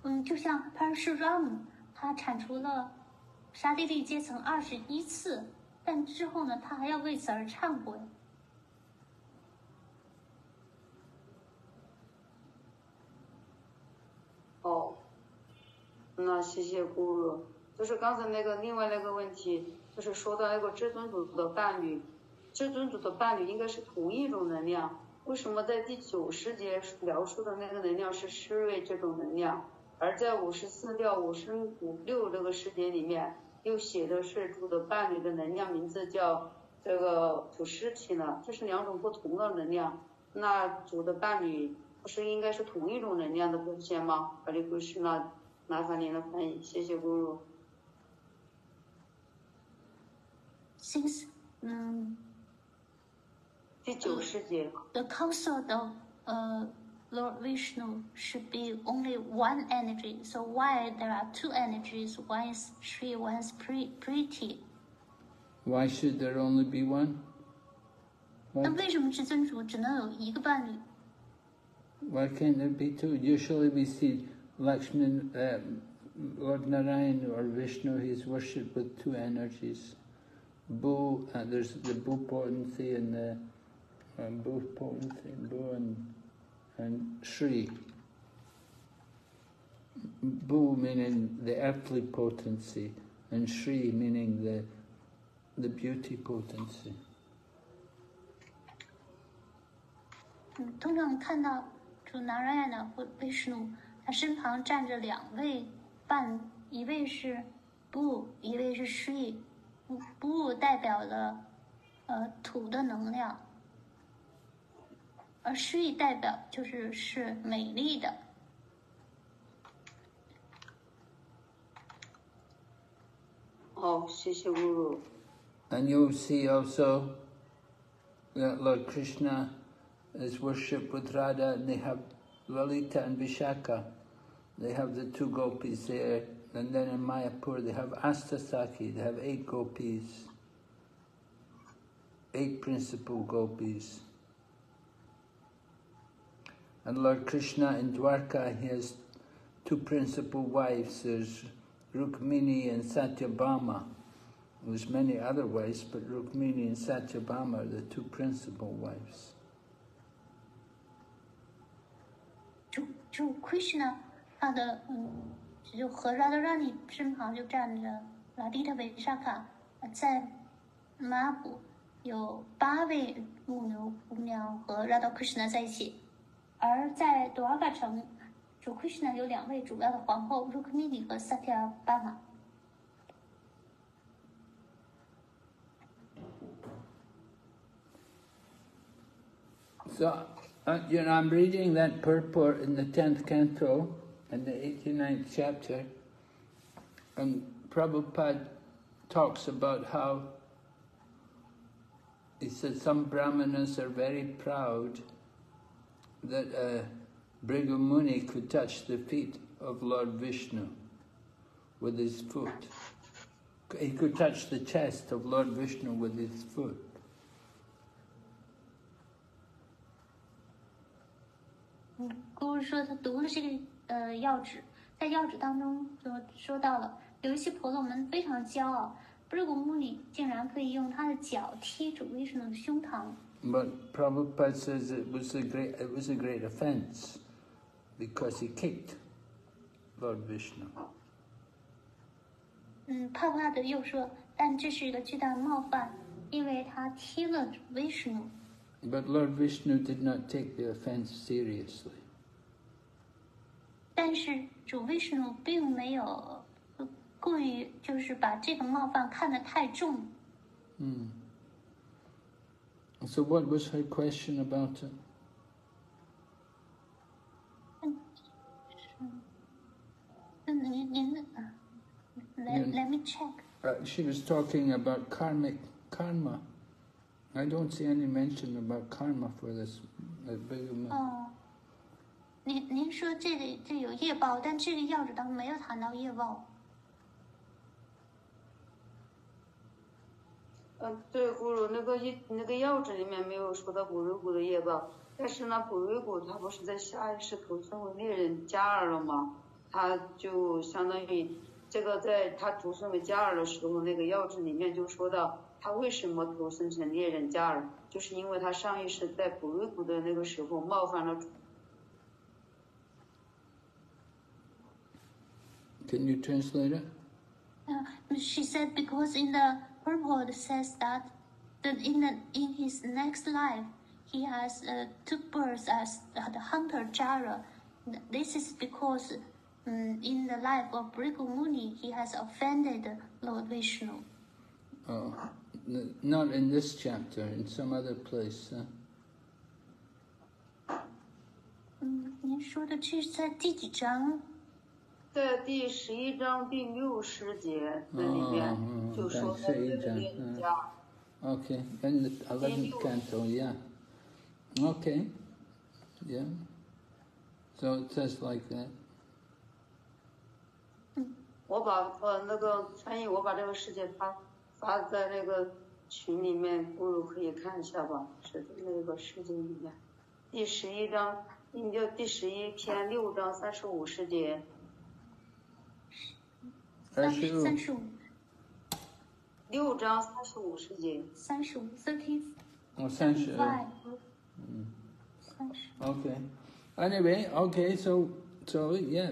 嗯，就像 Parshuram，他铲除了沙地利阶层二十一次，但之后呢，他还要为此而忏悔。哦，那谢谢姑姑。就是刚才那个另外那个问题，就是说到那个至尊主的伴侣，至尊主的伴侣应该是同一种能量。为什么在第九十节描述的那个能量是施瑞这种能量，而在五十四到五十五六这个时节里面又写的是主的伴侣的能量名字叫这个土尸体呢？这是两种不同的能量。那主的伴侣不是应该是同一种能量的表现吗？把这个是呢，麻烦您的翻译，谢谢姑 Since 嗯第九世节， the consort of uh, Lord Vishnu should be only one energy, so why there are two energies? One is Shri, one is Pri- Priti. Why should there only be one? 那 Why, 为什么至尊主只能有一个伴侣？ why can't there be two? Usually we see Lakshman, uh, Lord Narayan or Vishnu, he's worshipped with two energies. Bhu, uh, there's the Bhu potency and the uh, um, Bhu potency, Bhu and, and Shri. Bhu meaning the earthly potency and Shri meaning the, the beauty potency. 嗯，通常看到主南瑞亚或贝什努，他身旁站着两位伴，一位是 Bhu，一位是 Shri。Bu 代表了呃土的能量，而 Shri 代表就是是美丽的。好，谢谢姑姑。And you'll see also that Lord Krishna is worshipped with Radha and they have Lalita and Vishaka. They have the two gopis there. And then in Mayapur they have Ashtasakhi, they have eight gopis. Eight principal gopis. And Lord Krishna in Dwarka, he has two principal wives. There's Rukmini and Satyabhama. There's many other wives, but Rukmini and Satyabhama are the two principal wives. 就就 Krishna 就和 Radhara 身旁就站着拉迪特维沙卡在马布有八位牧牛姑娘和 rado krishna 在一起而在多尔嘎城主 krishna 有两位主要的皇后 rukmini 和萨提尔巴玛 so you know i'm reading that purport in the tenth canto. in the 89th chapter, and Prabhupada talks about how he said some brahmanas are very proud that uh, a Bhrigumuni could touch the feet of Lord Vishnu with his foot. He could touch the chest of Lord Vishnu with his foot. Mm. 呃要旨，在要旨当中就说到了，有一些婆罗门非常骄傲，布鲁古穆里竟然可以用他的脚踢主威什的胸膛。But Prabhupada says it was a great it was a great offense because he kicked Lord Vishnu. 嗯，帕帕德又说，但这是一个巨大的冒犯，因为他踢了主威什 But Lord Vishnu did not take the offense seriously. 但是主威什并没有呃过于就是把这个冒犯看得太重。 So what was her question about it? 嗯，您您的啊，let 嗯 let me check。 Uh, she was talking about karmic karma. I don't see any mention about karma for this uh, big amount. 哦， 您您说这里这有业报，但这个要旨当中没有谈到业报。嗯，对，咕噜那个一那个药旨里面没有说到古瑞古的业报，但是呢，古瑞古他不是在下一世投生为猎人加尔了吗？他就相当于这个在他投生为加尔的时候，那个药旨里面就说到他为什么投生成猎人加尔，就是因为他上一世在古瑞古的那个时候冒犯了 Can you translate it? Uh, she said because in the purport says that, that in, the, in his next life, he has uh, took birth as the hunter Jara. This is because um, in the life of Bhrigumuni, he has offended Lord Vishnu. Oh, not in this chapter, in some other place. Huh? Mm, 嗯，您说的这是在第几章？在第十一章第六十节那里面就说第到这11章个猎人嗯加尔。Okay, in the 11th canto, yeah. Okay, yeah. So it says like that. 我把呃那个翻译，我把这个事件发发在那个群里面，不如可以看一下吧，是那个事件里面，第十一章，你就第十一篇六章三十五十节，三十三十五六章三十五十节，三十五 thirty Oh, censure. five 三十 Okay. Anyway, okay, so so yeah,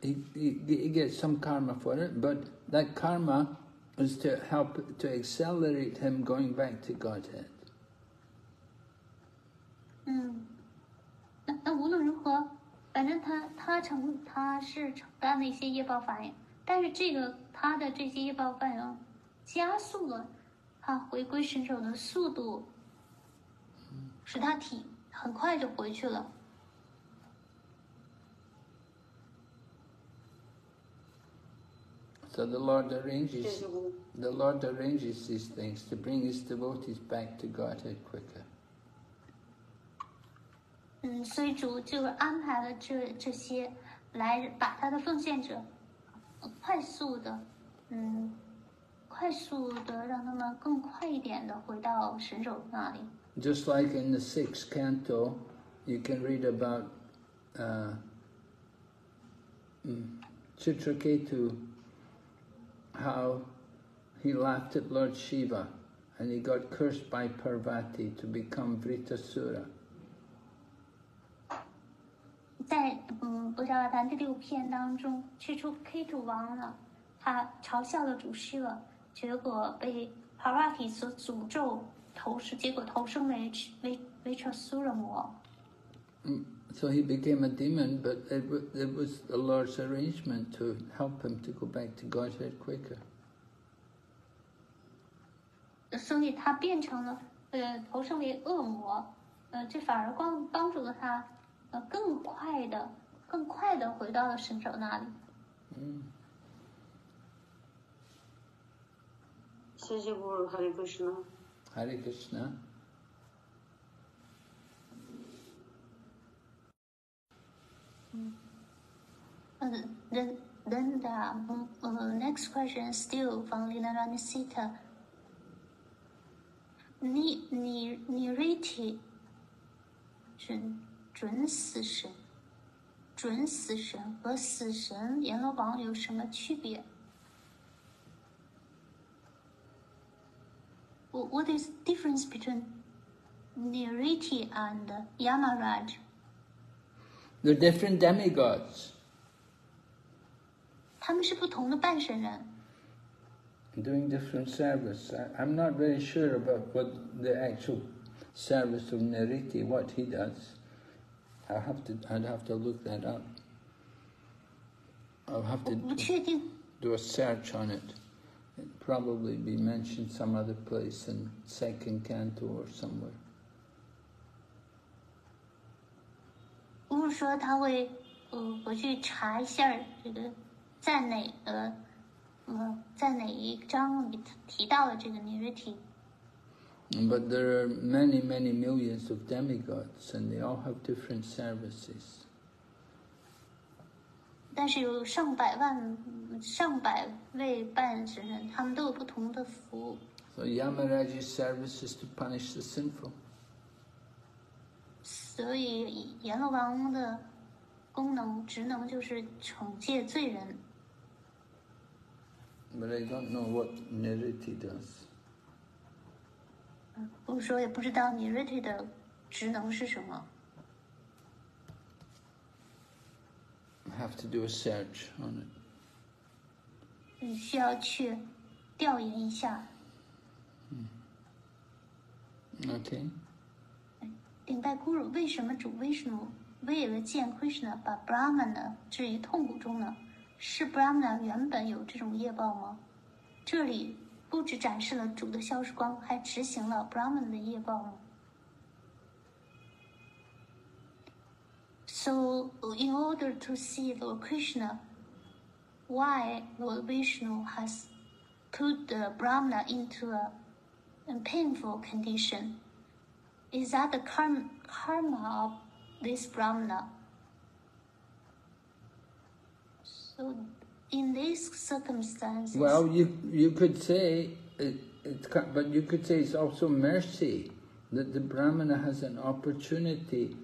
he, he he gets some karma for it, but that karma is to help to accelerate him going back to Godhead. 嗯，那那无论如何，反正他他承他是承担了一些业报反应， 但是这个他的这些业报反应加速了他回归神手的速度，使他体很快就回去了。So the Lord arranges the Lord arranges these things to bring his devotees back to Godhead quicker. 嗯，所以主就安排了这这些，来把他的奉献者呃快速的，嗯，快速的让他们更快一点的回到神手那里。Just like in the sixth canto, you can read about uh, mm, Chitraketu, how he laughed at Lord Shiva and he got cursed by Parvati to become Vritrasura. 在嗯《布扎瓦谈》第六篇当中，去出 K 土王了，他嘲笑了主师了，结果被 Parvati 所诅咒，投生，结果投生为为为成苏热魔。So he became a demon, but it, wa- it was the Lord's arrangement to help him to go back to Godhead quicker. 所以他变成了呃投生为恶魔，呃，这反而帮帮助了他，呃，更快的、更快的回到了神手那里。谢谢古鲁哈利克什纳。Hare Krishna. Uh, then then the um, uh, next question is still from Lina Ranisita. Ni ni niriti 准准死神，准死神和死神阎罗王有什么区别？Wh- What is the difference between Niriti and Yamaraj? They're different demigods, 他们是不同的半神人。 doing different service. I, I'm not very sure about what the actual service of Neriti, what he does. I have to, I'd have to look that up. I'll have 我 to 不确定， do a search on it. It'd probably be mentioned some other place in second canto or somewhere. 不是说他会，呃，我去查一下这个在哪个，呃，在哪一章里提到了这个 niriti。 But there are many, many millions of demigods and they all have different services. 但是有上百万、上百位半神人，他们都有不同的服务。 So Yamaraja's service is to punish the sinful. 所以阎罗王的功能、职能就是惩戒罪人。 But I don't know what Niriti does. 不是说也不知道 niriti 的职能是什么。I have to do a search on it. 你需要去调研一下。嗯 Okay. 顶拜 Guru，为什么主 Vishnu 为了见 Krishna 把 Brahmana 置于痛苦中呢？是 Brahmana 原本有这种业报吗？这里不只展示了主的消失光，还执行了 Brahmana 的业报吗？So, in order to see Lord Krishna, why Lord Vishnu has put the Brahmana into a, a painful condition? Is that the karma, karma of this Brahmana? So, in these circumstances, Well, you you could say it, it, ca- but you could say it's also mercy that the Brahmana has an opportunity.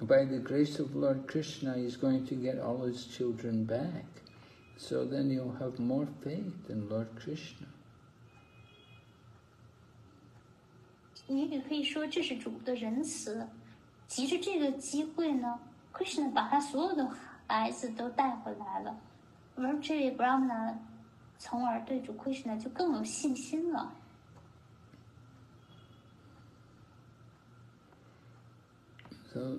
By the grace of Lord Krishna, he's going to get all his children back. So then you'll have more faith in Lord Krishna. 你也可以说这是主的仁慈。藉着这个机会呢，Krishna 把他所有的孩子都带回来了， 而这位 Brahmana 从而对主 Krishna 就更有信心了。 So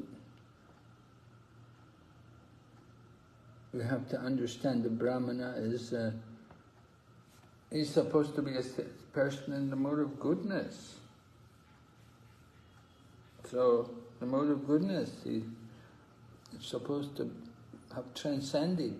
we have to understand the Brahmana is uh, he's supposed to be a s- person in the mode of goodness. So the mode of goodness he is supposed to have transcended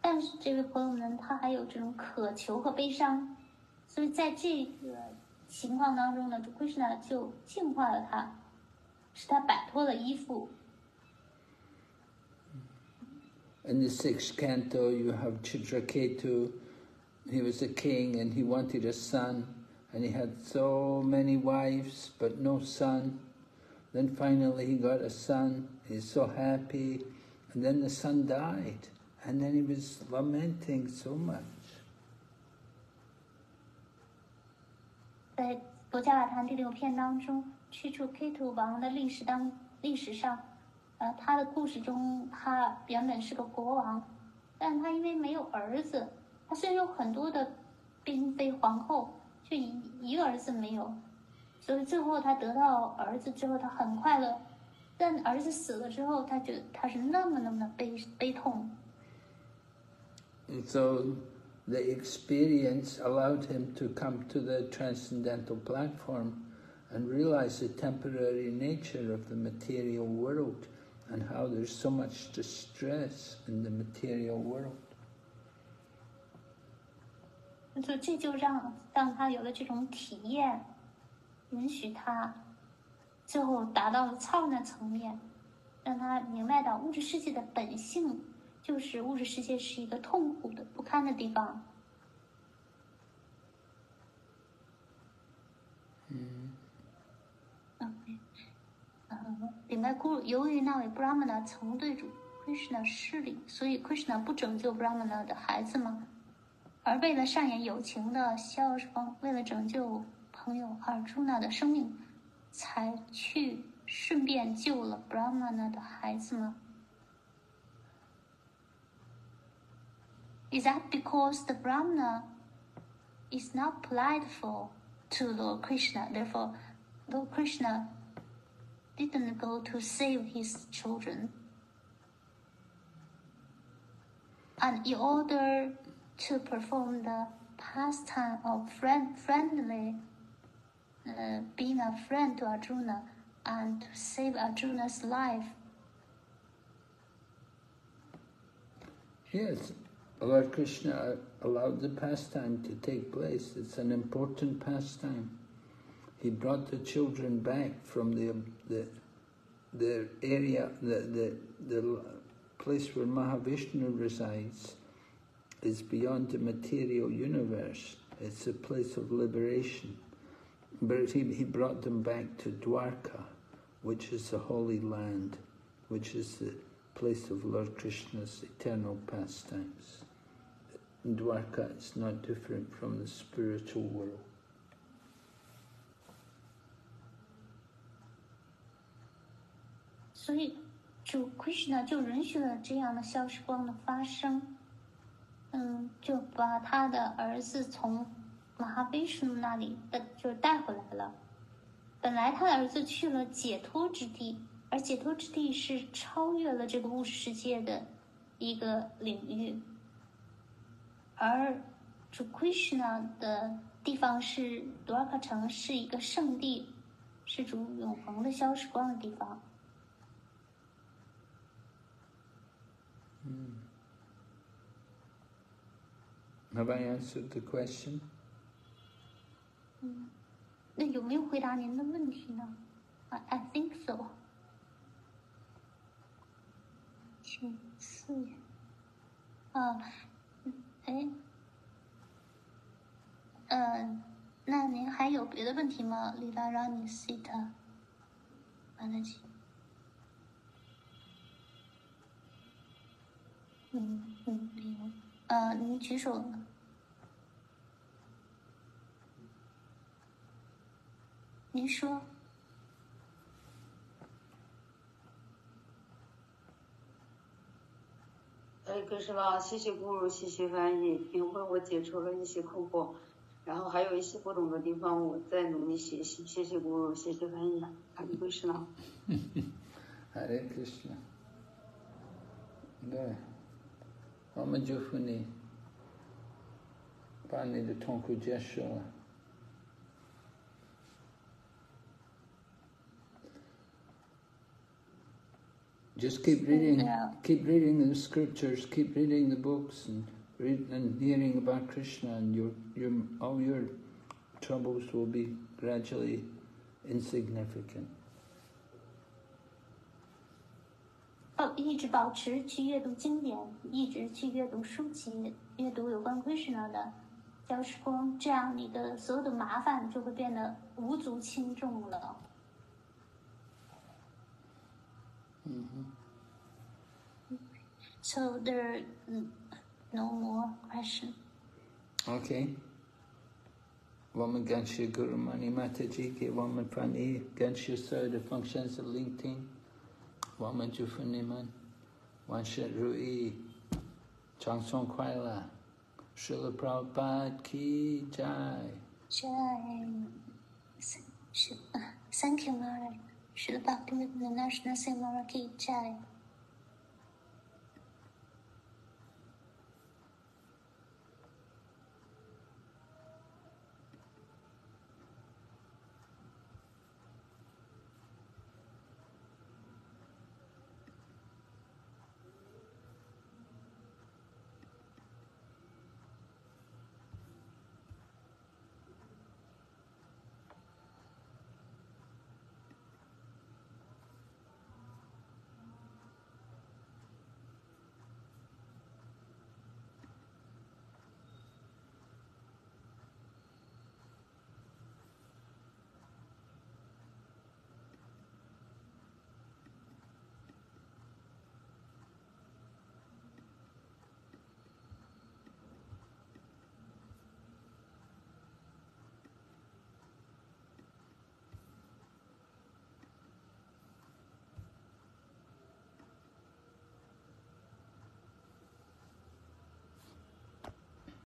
但是这位婆罗门他还有这种渴求和悲伤，所以在这个情况当中呢，主 Krishna 就净化了他，使他摆脱了依附。 In the sixth canto, you have Chitraketu. He was a king and he wanted a son, and he had so many wives but no son. Then finally he got a son, he's so happy, and then the son died, And then he was lamenting so much. 在《博加尔谈》第六篇当中，去除 K 土王的历史当历史上，呃，他的故事中，他原本是个国王，但他因为没有儿子，他虽然有很多的嫔妃皇后，却一一个儿子没有，所以最后他得到儿子之后，他很快乐，但儿子死了之后，他觉他是那么那么的悲悲痛。And so the experience allowed him to come to the transcendental platform and realize the temporary nature of the material world and how there's so much distress in the material world. 就这就让让他有了这种体验，允许他最后达到了超然的层面，让他明白到物质世界的本性 就是物质世界是一个痛苦的不堪的地方。嗯 OK，嗯，顶白咕，由于那位 Brahmana 曾对主 Krishna 施礼，所以 Krishna 不拯救 Brahmana 的孩子吗？而为了上演友情的消霜，为了拯救朋友 Arjuna 的生命，才去顺便救了 Brahmana 的孩子吗？Is that because the Brahmana is not politeful to Lord Krishna? Therefore, Lord Krishna didn't go to save his children. And in order to perform the pastime of friend, friendly, uh, being a friend to Arjuna, and to save Arjuna's life, Yes, Lord Krishna allowed the pastime to take place. It's an important pastime. He brought the children back from the the the area, the the the place where Mahavishnu resides is beyond the material universe. It's a place of liberation. But he, he brought them back to Dwarka, which is the holy land, which is the place of Lord Krishna's eternal pastimes. Dwarka is not different from the spiritual world. 所以主 Krishna 就允许了这样的消失光的发生，嗯，就把他的儿子从马哈维什那里的就带回来了。本来他的儿子去了解脱之地，而解脱之地是超越了这个物质世界的一个领域，而主 Krishna 的地方是多尔卡城，是一个圣地，是主永恒的消失光的地方。嗯 Have I answered the question? 嗯那有没有回答您的问题呢？I I think so。请赐予。啊，嗯哎，嗯，那您还有别的问题吗？李拉让你 sit，马德基。嗯嗯，没有。呃，您举手了。您说，可以可以了谢谢顾如谢谢翻译因为我解除了一些困惑然后还有一些不懂的地方我再努力学习谢谢顾如谢谢翻译还没开始呢还没开始呢对我们祝福你把你的痛苦结束了。Just keep reading, Yeah. keep reading the scriptures, keep reading the books, and read and hearing about Krishna, and your your all your troubles will be gradually insignificant. 哦，一直保持去阅读经典，一直去阅读书籍，阅读有关 Krishna 的，教师工，这样你的所有的麻烦就会变得无足轻重了。So there mm, no more question. Okay. Woman Gansha Guru Mani Mataji ke Woman Pani Gansha Sarda Functions of LinkedIn. Woman Jufuniman. Wansha Rui. Changsong Kwaila. Srila Prabhupada Ki Jai. Jai. Sh- sh- uh, You, Mara. Srila Bhaktivinoda National Simara Ki Jai.